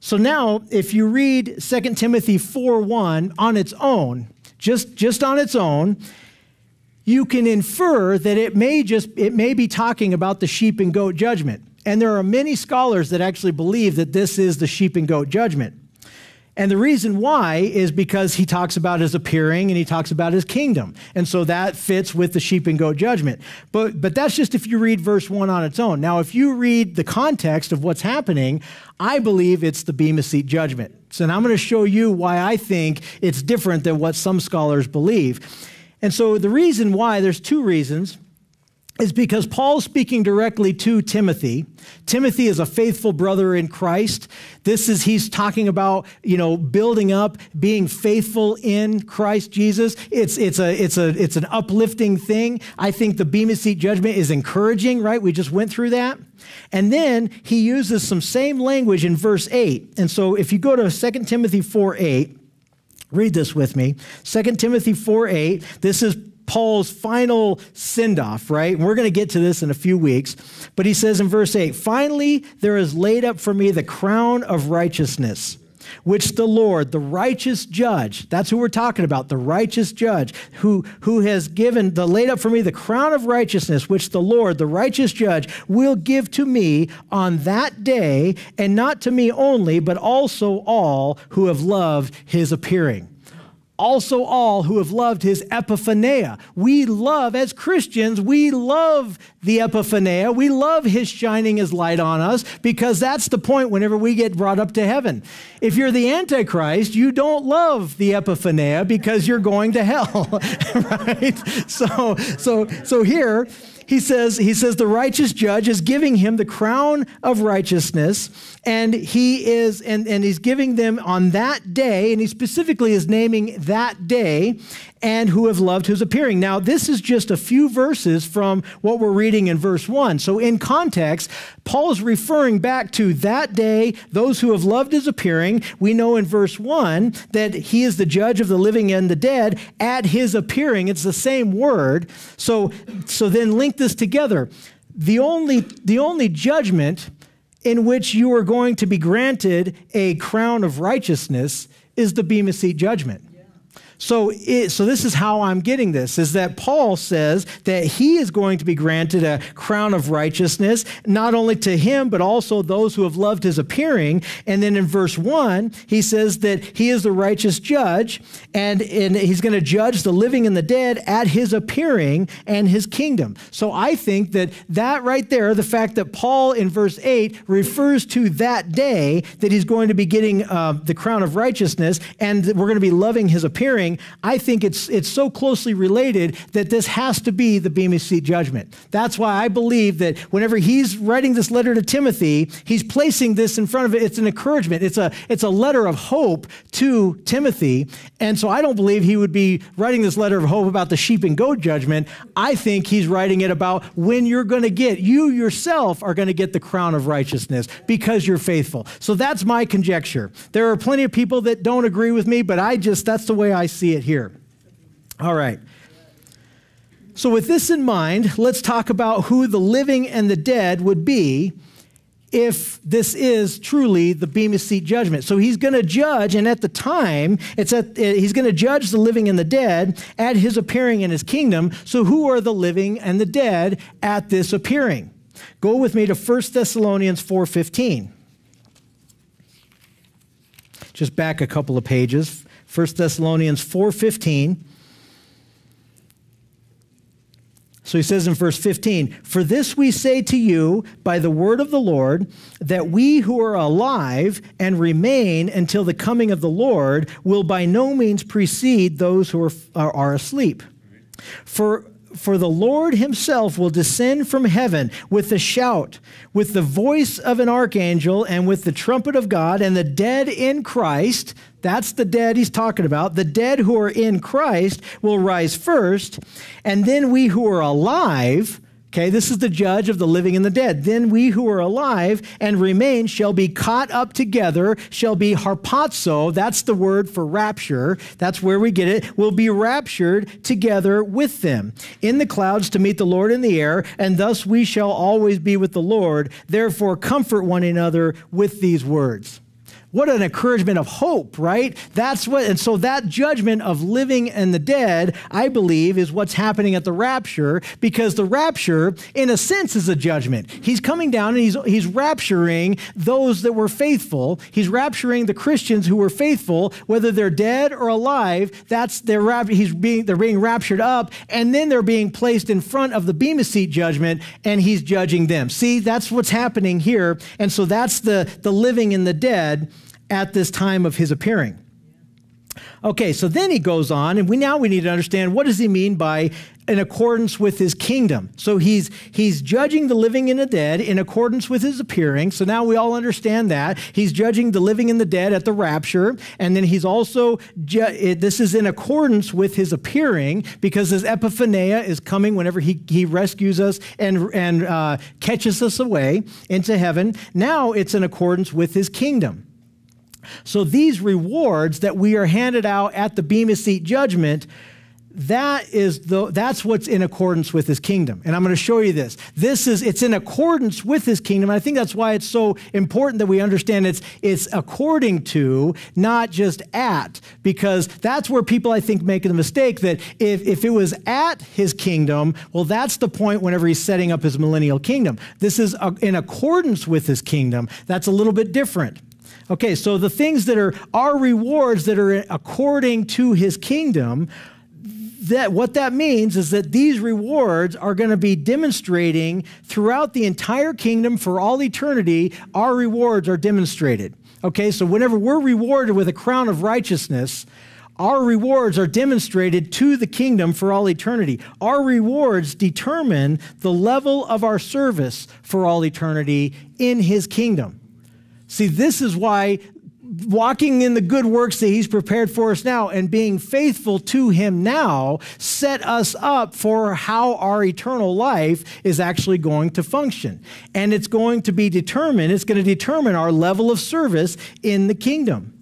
So now, if you read 2 Timothy 4 1 on its own, just, just on its own, you can infer that it may just it may be talking about the sheep and goat judgment. And there are many scholars that actually believe that this is the sheep and goat judgment. And the reason why is because he talks about his appearing and he talks about his kingdom. And so that fits with the sheep and goat judgment. But, but that's just if you read verse 1 on its own. Now, if you read the context of what's happening, I believe it's the Bema Seat judgment. So, and I'm going to show you why I think it's different than what some scholars believe. And so the reason why, there's two reasons is because Paul's speaking directly to Timothy. Timothy is a faithful brother in Christ. This is, he's talking about, you know, building up, being faithful in Christ Jesus. It's, it's, a, it's, a, it's an uplifting thing. I think the Bema Seat judgment is encouraging, right? We just went through that. And then he uses some same language in verse 8. And so if you go to 2 Timothy 4 8, read this with me. 2 Timothy 4 8, this is Paul's final send off, right? We're going to get to this in a few weeks. But he says in verse 8, finally, there is laid up for me the crown of righteousness which the Lord, the righteous judge, that's who we're talking about, the righteous judge, who, who has given, the laid up for me the crown of righteousness, which the Lord, the righteous judge, will give to me on that day, and not to me only, but also all who have loved his appearing also all who have loved his epiphania. We love, as Christians, we love the epiphania. We love his shining his light on us because that's the point whenever we get brought up to heaven. If you're the Antichrist, you don't love the epiphania because you're going to hell, right? So, so, so here, he says, he says the righteous judge is giving him the crown of righteousness, and he is, and, and he's giving them on that day, and he specifically is naming that day, and who have loved his appearing. Now, this is just a few verses from what we're reading in verse 1. So, in context, Paul is referring back to that day, those who have loved his appearing. We know in verse 1 that he is the judge of the living and the dead at his appearing. It's the same word. So, so then link this together. The only, the only judgment in which you are going to be granted a crown of righteousness is the Bema Seat judgment. So, it, so this is how I'm getting this: is that Paul says that he is going to be granted a crown of righteousness, not only to him but also those who have loved his appearing. And then in verse one, he says that he is the righteous judge, and, and he's going to judge the living and the dead at his appearing and his kingdom. So I think that that right there, the fact that Paul in verse eight refers to that day that he's going to be getting uh, the crown of righteousness, and we're going to be loving his appearing I think it's, it's so closely related that this has to be the Bema Seat judgment. That's why I believe that whenever he's writing this letter to Timothy, he's placing this in front of it. It's an encouragement, it's a, it's a letter of hope to Timothy. And so I don't believe he would be writing this letter of hope about the sheep and goat judgment. I think he's writing it about when you're going to get, you yourself are going to get the crown of righteousness because you're faithful. So that's my conjecture. There are plenty of people that don't agree with me, but I just, that's the way I see it here. All right. So, with this in mind, let's talk about who the living and the dead would be if this is truly the Bema Seat judgment. So he's going to judge, and at the time, it's at, eh, he's going to judge the living and the dead at his appearing in his kingdom. So who are the living and the dead at this appearing? Go with me to 1 Thessalonians 4:15. Just back a couple of pages. 1 Thessalonians 4:15. So he says in verse 15, For this we say to you by the word of the Lord, that we who are alive and remain until the coming of the Lord will by no means precede those who are, are, are asleep. For for the Lord himself will descend from heaven with a shout, with the voice of an archangel, and with the trumpet of God, and the dead in Christ, that's the dead he's talking about, the dead who are in Christ will rise first, and then we who are alive Okay, this is the judge of the living and the dead. Then we who are alive and remain shall be caught up together, shall be harpazo, that's the word for rapture, that's where we get it, will be raptured together with them in the clouds to meet the Lord in the air, and thus we shall always be with the Lord. Therefore, comfort one another with these words. What an encouragement of hope, right? That's what, and so that judgment of living and the dead, I believe, is what's happening at the rapture because the rapture, in a sense, is a judgment. He's coming down and he's, he's rapturing those that were faithful. He's rapturing the Christians who were faithful, whether they're dead or alive. That's their rap- he's being, they're being raptured up, and then they're being placed in front of the Bema Seat judgment, and he's judging them. See, that's what's happening here. And so that's the, the living and the dead at this time of his appearing. Okay, so then he goes on, and we now we need to understand what does he mean by in accordance with his kingdom. So he's he's judging the living and the dead in accordance with his appearing. So now we all understand that he's judging the living and the dead at the rapture, and then he's also this is in accordance with his appearing because his epiphania is coming whenever he he rescues us and and uh, catches us away into heaven. Now it's in accordance with his kingdom. So these rewards that we are handed out at the Bema Seat judgment, that is the, that's what's in accordance with his kingdom. And I'm going to show you this. This is it's in accordance with his kingdom. And I think that's why it's so important that we understand it's it's according to, not just at, because that's where people I think make the mistake that if, if it was at his kingdom, well, that's the point whenever he's setting up his millennial kingdom. This is in accordance with his kingdom. That's a little bit different. Okay, so the things that are our rewards that are according to his kingdom, that what that means is that these rewards are going to be demonstrating throughout the entire kingdom for all eternity, our rewards are demonstrated. Okay, so whenever we're rewarded with a crown of righteousness, our rewards are demonstrated to the kingdom for all eternity. Our rewards determine the level of our service for all eternity in his kingdom. See, this is why walking in the good works that he's prepared for us now and being faithful to him now set us up for how our eternal life is actually going to function. And it's going to be determined, it's going to determine our level of service in the kingdom.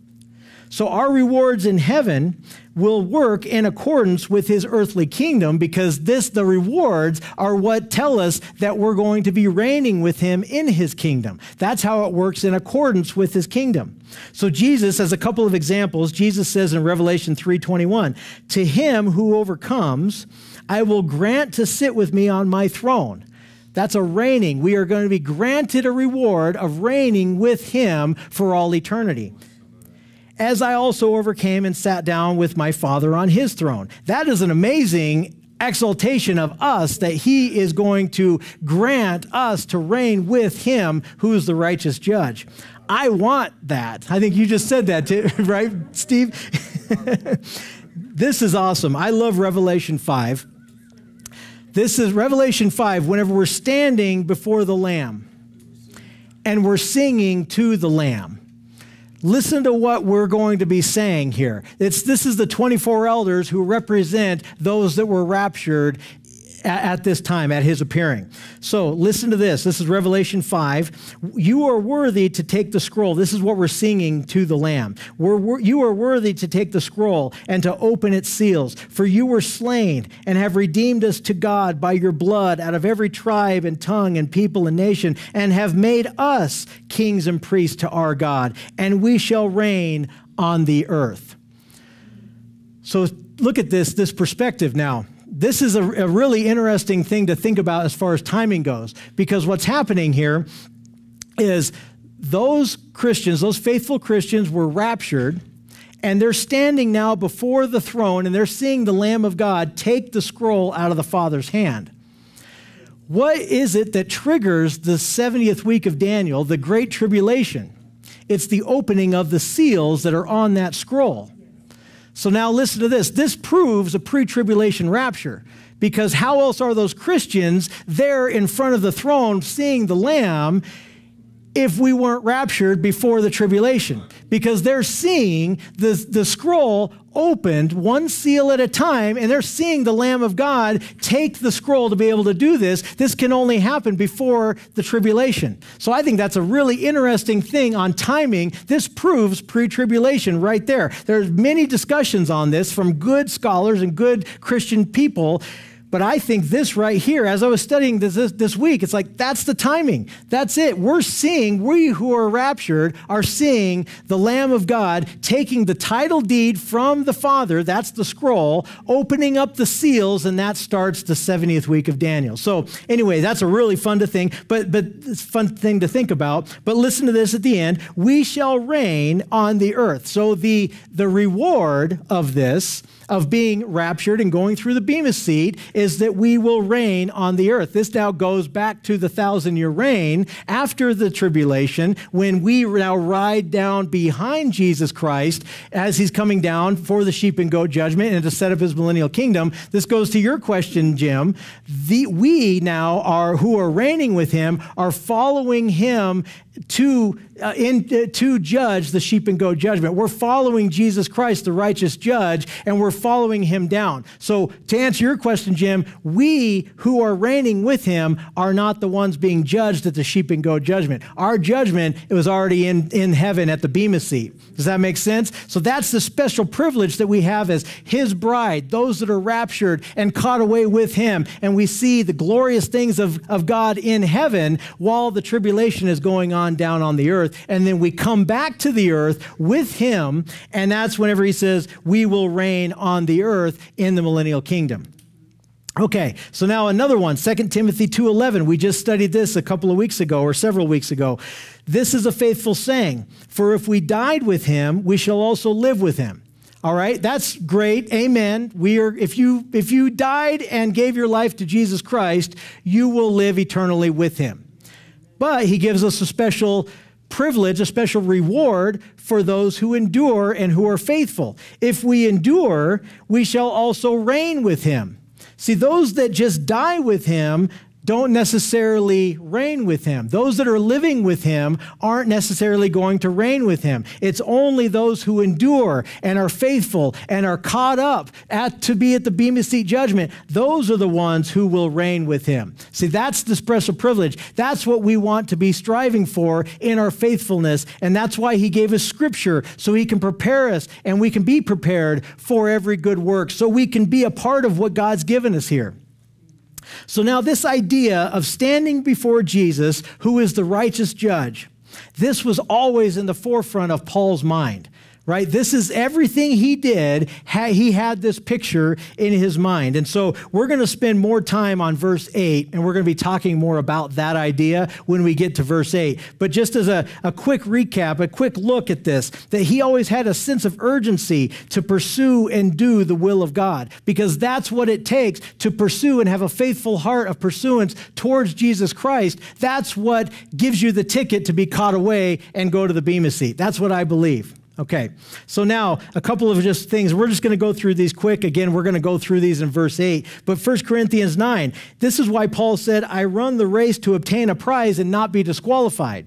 So our rewards in heaven will work in accordance with his earthly kingdom because this the rewards are what tell us that we're going to be reigning with him in his kingdom. That's how it works in accordance with his kingdom. So jesus as a couple of examples jesus says in revelation 3:21 to him who overcomes i will grant to sit with me on my throne. That's a reigning. We are going to be granted a reward of reigning with him for all eternity as I also overcame and sat down with my Father on his throne. That is an amazing exaltation of us that he is going to grant us to reign with him who is the righteous judge. I want that. I think you just said that, too, right, Steve? this is awesome. I love Revelation 5. This is Revelation 5, whenever we're standing before the Lamb and we're singing to the Lamb. Listen to what we're going to be saying here. It's, this is the 24 elders who represent those that were raptured at, this time, at his appearing. So listen to this. This is Revelation 5. You are worthy to take the scroll. This is what we're singing to the Lamb. We're, you are worthy to take the scroll and to open its seals. For you were slain and have redeemed us to God by your blood out of every tribe and tongue and people and nation, and have made us kings and priests to our God, and we shall reign on the earth. So look at this, this perspective now. This is a, a really interesting thing to think about as far as timing goes, because what's happening here is those Christians, those faithful Christians, were raptured and they're standing now before the throne and they're seeing the Lamb of God take the scroll out of the Father's hand. What is it that triggers the 70th week of Daniel, the Great Tribulation? It's the opening of the seals that are on that scroll. So now listen to this. This proves a pre tribulation rapture because how else are those Christians there in front of the throne seeing the Lamb if we weren't raptured before the tribulation because they're seeing the, the scroll opened one seal at a time and they're seeing the Lamb of God take the scroll to be able to do this. This can only happen before the tribulation. So I think that's a really interesting thing on timing. This proves pre tribulation right there. There's many discussions on this from good scholars and good Christian people but I think this right here, as I was studying this, this, this week, it's like that's the timing. That's it. We're seeing, we who are raptured are seeing the Lamb of God taking the title deed from the Father, that's the scroll, opening up the seals, and that starts the 70th week of Daniel. So, anyway, that's a really fun to think, but but it's fun thing to think about. But listen to this at the end. We shall reign on the earth. So the the reward of this of being raptured and going through the Bema seat is that we will reign on the earth. This now goes back to the thousand year reign after the tribulation when we now ride down behind Jesus Christ as he's coming down for the sheep and goat judgment and to set up his millennial kingdom. This goes to your question, Jim. The, we now are who are reigning with him are following him to, uh, in, uh, to judge the sheep and goat judgment. We're following Jesus Christ, the righteous judge, and we're following him down. So, to answer your question, Jim, we who are reigning with him are not the ones being judged at the sheep and goat judgment. Our judgment it was already in, in heaven at the Bema seat. Does that make sense? So, that's the special privilege that we have as his bride, those that are raptured and caught away with him. And we see the glorious things of, of God in heaven while the tribulation is going on on down on the earth. And then we come back to the earth with him. And that's whenever he says, We will reign on the earth in the millennial kingdom. Okay, so now another one, 2 Timothy 2:11. We just studied this a couple of weeks ago or several weeks ago. This is a faithful saying, for if we died with him, we shall also live with him. All right, that's great. Amen. We are if you if you died and gave your life to Jesus Christ, you will live eternally with him. But he gives us a special privilege, a special reward for those who endure and who are faithful. If we endure, we shall also reign with him. See, those that just die with him don't necessarily reign with him. Those that are living with him aren't necessarily going to reign with him. It's only those who endure and are faithful and are caught up at, to be at the Bema Seat judgment. Those are the ones who will reign with him. See, that's the special privilege. That's what we want to be striving for in our faithfulness. And that's why he gave us scripture so he can prepare us and we can be prepared for every good work so we can be a part of what God's given us here. So now, this idea of standing before Jesus, who is the righteous judge, this was always in the forefront of Paul's mind right? This is everything he did. He had this picture in his mind. And so we're going to spend more time on verse 8, and we're going to be talking more about that idea when we get to verse 8. But just as a, a quick recap, a quick look at this, that he always had a sense of urgency to pursue and do the will of God, because that's what it takes to pursue and have a faithful heart of pursuance towards Jesus Christ. That's what gives you the ticket to be caught away and go to the Bema seat. That's what I believe. Okay, so now a couple of just things. We're just going to go through these quick. Again, we're going to go through these in verse 8. But 1 Corinthians 9, this is why Paul said, I run the race to obtain a prize and not be disqualified.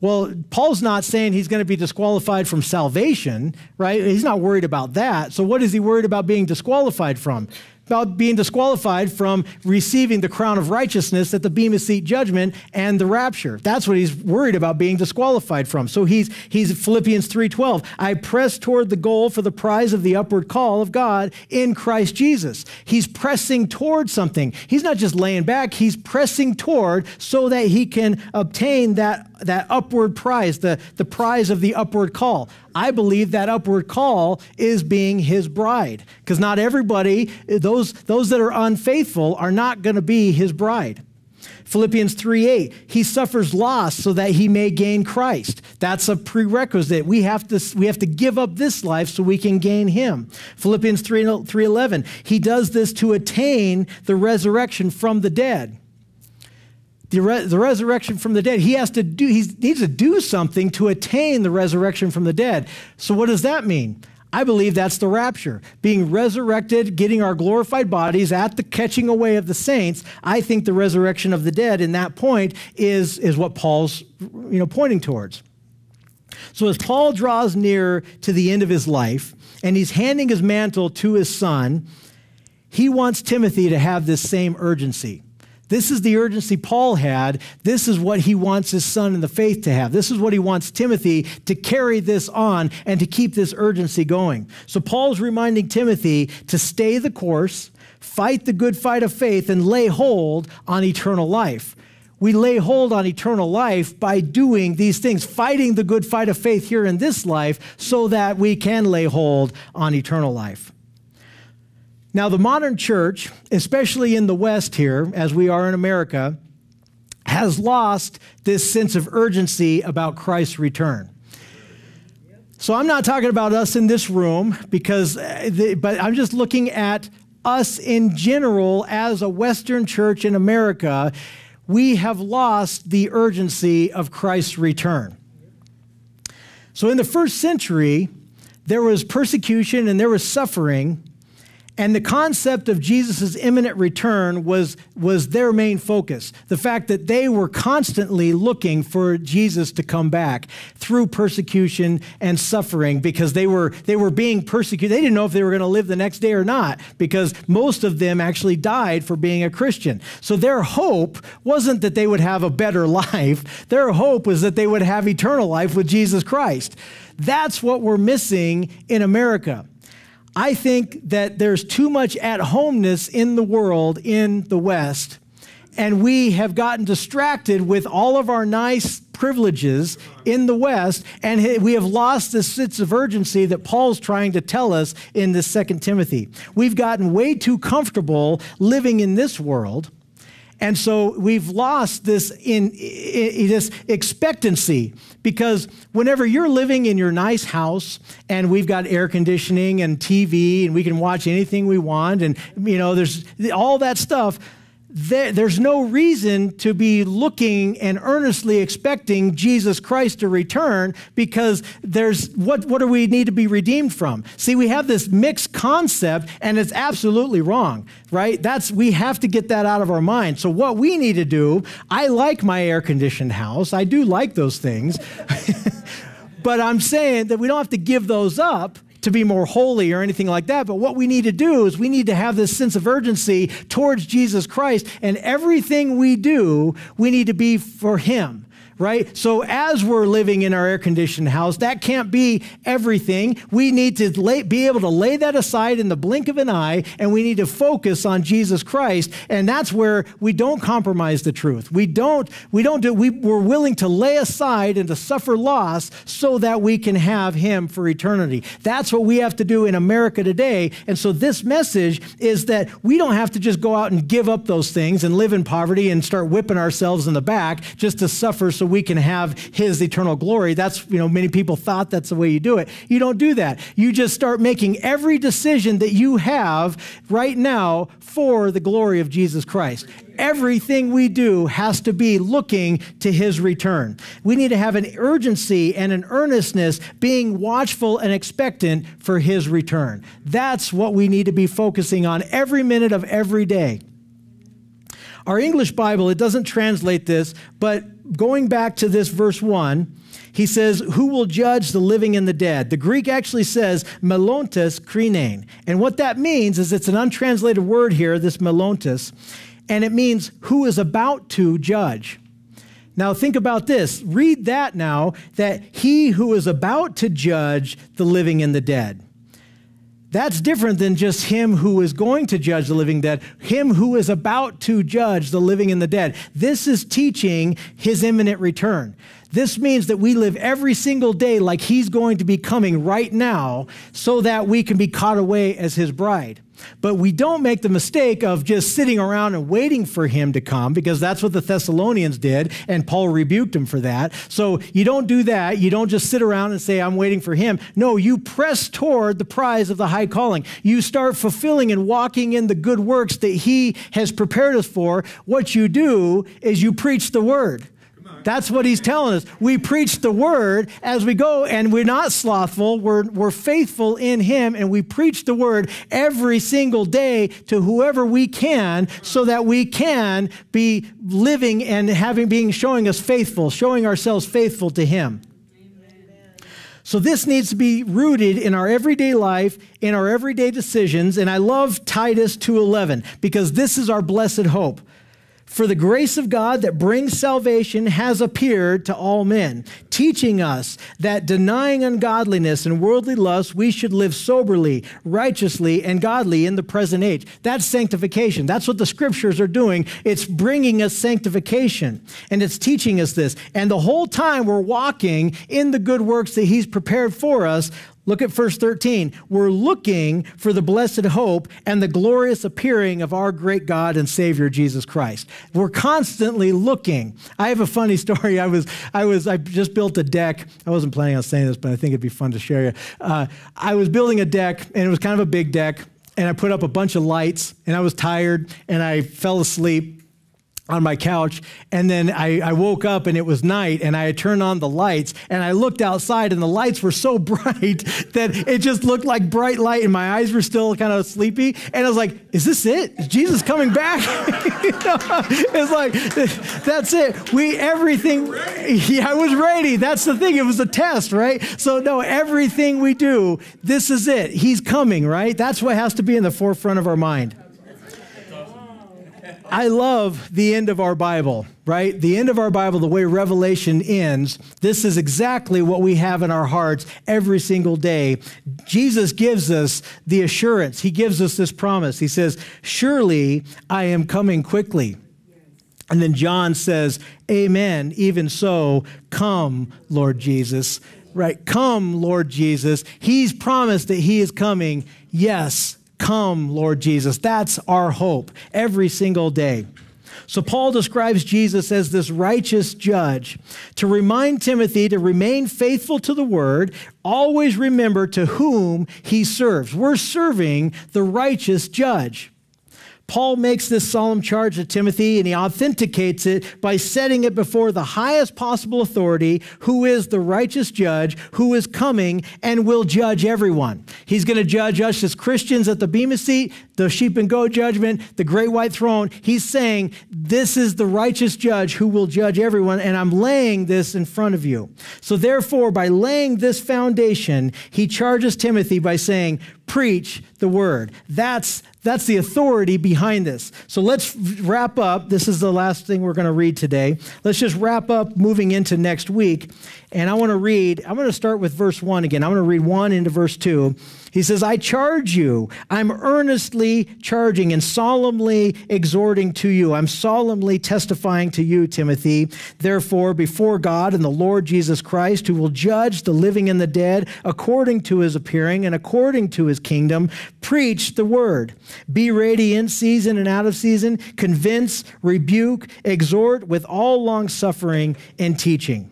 Well, Paul's not saying he's going to be disqualified from salvation, right? He's not worried about that. So, what is he worried about being disqualified from? About being disqualified from receiving the crown of righteousness at the Bema Seat judgment and the rapture. That's what he's worried about being disqualified from. So he's, he's Philippians 3.12. I press toward the goal for the prize of the upward call of God in Christ Jesus. He's pressing toward something. He's not just laying back, he's pressing toward so that he can obtain that, that upward prize, the, the prize of the upward call. I believe that upward call is being his bride because not everybody, those, those that are unfaithful, are not going to be his bride. Philippians 3:8, he suffers loss so that he may gain Christ. That's a prerequisite. We have to, we have to give up this life so we can gain him. Philippians 3:11, he does this to attain the resurrection from the dead the, re- the resurrection from the dead. He has to do, he needs to do something to attain the resurrection from the dead. So, what does that mean? I believe that's the rapture. Being resurrected, getting our glorified bodies at the catching away of the saints. I think the resurrection of the dead in that point is, is what Paul's you know, pointing towards. So as Paul draws near to the end of his life and he's handing his mantle to his son, he wants Timothy to have this same urgency. This is the urgency Paul had. This is what he wants his son in the faith to have. This is what he wants Timothy to carry this on and to keep this urgency going. So Paul's reminding Timothy to stay the course, fight the good fight of faith, and lay hold on eternal life. We lay hold on eternal life by doing these things, fighting the good fight of faith here in this life so that we can lay hold on eternal life. Now, the modern church, especially in the West here, as we are in America, has lost this sense of urgency about Christ's return. So I'm not talking about us in this room because, uh, but I'm just looking at us in general as a Western church in America. We have lost the urgency of Christ's return. So in the first century, there was persecution and there was suffering and the concept of Jesus' imminent return was, was their main focus. The fact that they were constantly looking for Jesus to come back through persecution and suffering because they were, they were being persecuted. They didn't know if they were going to live the next day or not because most of them actually died for being a Christian. So their hope wasn't that they would have a better life, their hope was that they would have eternal life with Jesus Christ. That's what we're missing in America. I think that there's too much at homeness in the world in the West, and we have gotten distracted with all of our nice privileges in the West, and we have lost the sense of urgency that Paul's trying to tell us in this Second Timothy. We've gotten way too comfortable living in this world and so we've lost this in, in, this expectancy because whenever you're living in your nice house and we've got air conditioning and TV and we can watch anything we want and you know there's all that stuff there, there's no reason to be looking and earnestly expecting Jesus Christ to return because there's what, what do we need to be redeemed from? See, we have this mixed concept and it's absolutely wrong, right? That's we have to get that out of our mind. So what we need to do, I like my air conditioned house. I do like those things. but I'm saying that we don't have to give those up to be more holy or anything like that. But what we need to do is we need to have this sense of urgency towards Jesus Christ. And everything we do, we need to be for Him right? So as we're living in our air conditioned house, that can't be everything. We need to lay, be able to lay that aside in the blink of an eye, and we need to focus on Jesus Christ. And that's where we don't compromise the truth. We don't, we don't do, we, we're willing to lay aside and to suffer loss so that we can have Him for eternity. That's what we have to do in America today. And so this message is that we don't have to just go out and give up those things and live in poverty and start whipping ourselves in the back just to suffer so we can have his eternal glory. That's, you know, many people thought that's the way you do it. You don't do that. You just start making every decision that you have right now for the glory of Jesus Christ. Everything we do has to be looking to his return. We need to have an urgency and an earnestness, being watchful and expectant for his return. That's what we need to be focusing on every minute of every day. Our English Bible, it doesn't translate this, but going back to this verse 1, he says, Who will judge the living and the dead? The Greek actually says, melontes krinein. And what that means is it's an untranslated word here, this melontes, and it means who is about to judge. Now, think about this. Read that now that he who is about to judge the living and the dead. That's different than just him who is going to judge the living dead, him who is about to judge the living and the dead. This is teaching his imminent return. This means that we live every single day like he's going to be coming right now so that we can be caught away as his bride. But we don't make the mistake of just sitting around and waiting for him to come because that's what the Thessalonians did, and Paul rebuked them for that. So you don't do that. You don't just sit around and say, I'm waiting for him. No, you press toward the prize of the high calling. You start fulfilling and walking in the good works that he has prepared us for. What you do is you preach the word. That's what he's telling us. We preach the word as we go, and we're not slothful. We're, we're faithful in him, and we preach the word every single day to whoever we can so that we can be living and having being showing us faithful, showing ourselves faithful to him. So this needs to be rooted in our everyday life, in our everyday decisions, and I love Titus 2:11 because this is our blessed hope. For the grace of God that brings salvation has appeared to all men, teaching us that denying ungodliness and worldly lusts, we should live soberly, righteously, and godly in the present age. That's sanctification. That's what the scriptures are doing. It's bringing us sanctification, and it's teaching us this. And the whole time we're walking in the good works that He's prepared for us, Look at verse 13. We're looking for the blessed hope and the glorious appearing of our great God and Savior Jesus Christ. We're constantly looking. I have a funny story. I was, I was, I just built a deck. I wasn't planning on saying this, but I think it'd be fun to share you. Uh, I was building a deck, and it was kind of a big deck, and I put up a bunch of lights, and I was tired, and I fell asleep on my couch and then I, I, woke up and it was night and I had turned on the lights and I looked outside and the lights were so bright that it just looked like bright light and my eyes were still kind of sleepy and I was like, is this it? Is Jesus coming back? you know, it's like, that's it. We, everything, yeah, I was ready. That's the thing. It was a test, right? So no, everything we do, this is it. He's coming, right? That's what has to be in the forefront of our mind. I love the end of our Bible, right? The end of our Bible, the way Revelation ends, this is exactly what we have in our hearts every single day. Jesus gives us the assurance, He gives us this promise. He says, Surely I am coming quickly. And then John says, Amen, even so, come, Lord Jesus. Right? Come, Lord Jesus. He's promised that He is coming. Yes, Come, Lord Jesus. That's our hope every single day. So, Paul describes Jesus as this righteous judge to remind Timothy to remain faithful to the word, always remember to whom he serves. We're serving the righteous judge. Paul makes this solemn charge to Timothy and he authenticates it by setting it before the highest possible authority, who is the righteous judge, who is coming and will judge everyone. He's going to judge us as Christians at the Bema seat, the sheep and goat judgment, the great white throne. He's saying, This is the righteous judge who will judge everyone, and I'm laying this in front of you. So, therefore, by laying this foundation, he charges Timothy by saying, Preach the word. That's that's the authority behind this. So let's wrap up. This is the last thing we're going to read today. Let's just wrap up moving into next week. And I want to read, I'm going to start with verse 1 again. I'm going to read 1 into verse 2. He says, I charge you. I'm earnestly charging and solemnly exhorting to you. I'm solemnly testifying to you, Timothy. Therefore, before God and the Lord Jesus Christ, who will judge the living and the dead according to his appearing and according to his kingdom, preach the word. Be ready in season and out of season. Convince, rebuke, exhort with all long suffering and teaching.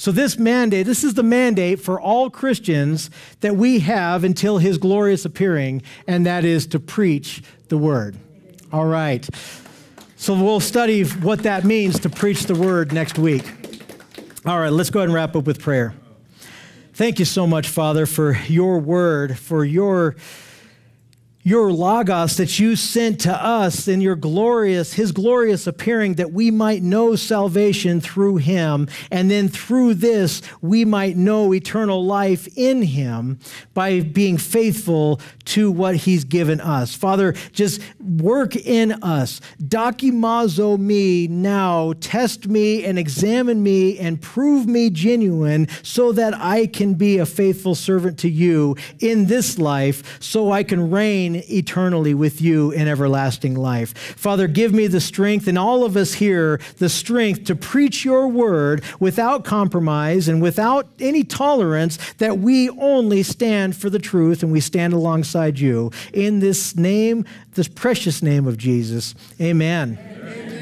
So, this mandate, this is the mandate for all Christians that we have until his glorious appearing, and that is to preach the word. All right. So, we'll study what that means to preach the word next week. All right, let's go ahead and wrap up with prayer. Thank you so much, Father, for your word, for your your logos that you sent to us in your glorious his glorious appearing that we might know salvation through him. And then through this we might know eternal life in him by being faithful to what he's given us. Father just work in us. Dokimazo me now. Test me and examine me and prove me genuine so that i can be a faithful servant to you in this life so i can reign reign eternally with you in everlasting life. Father, give me the strength, and all of us here, the strength to preach your word without compromise and without any tolerance, that we only stand for the truth and we stand alongside you. In this name, this precious name of Jesus, amen. amen.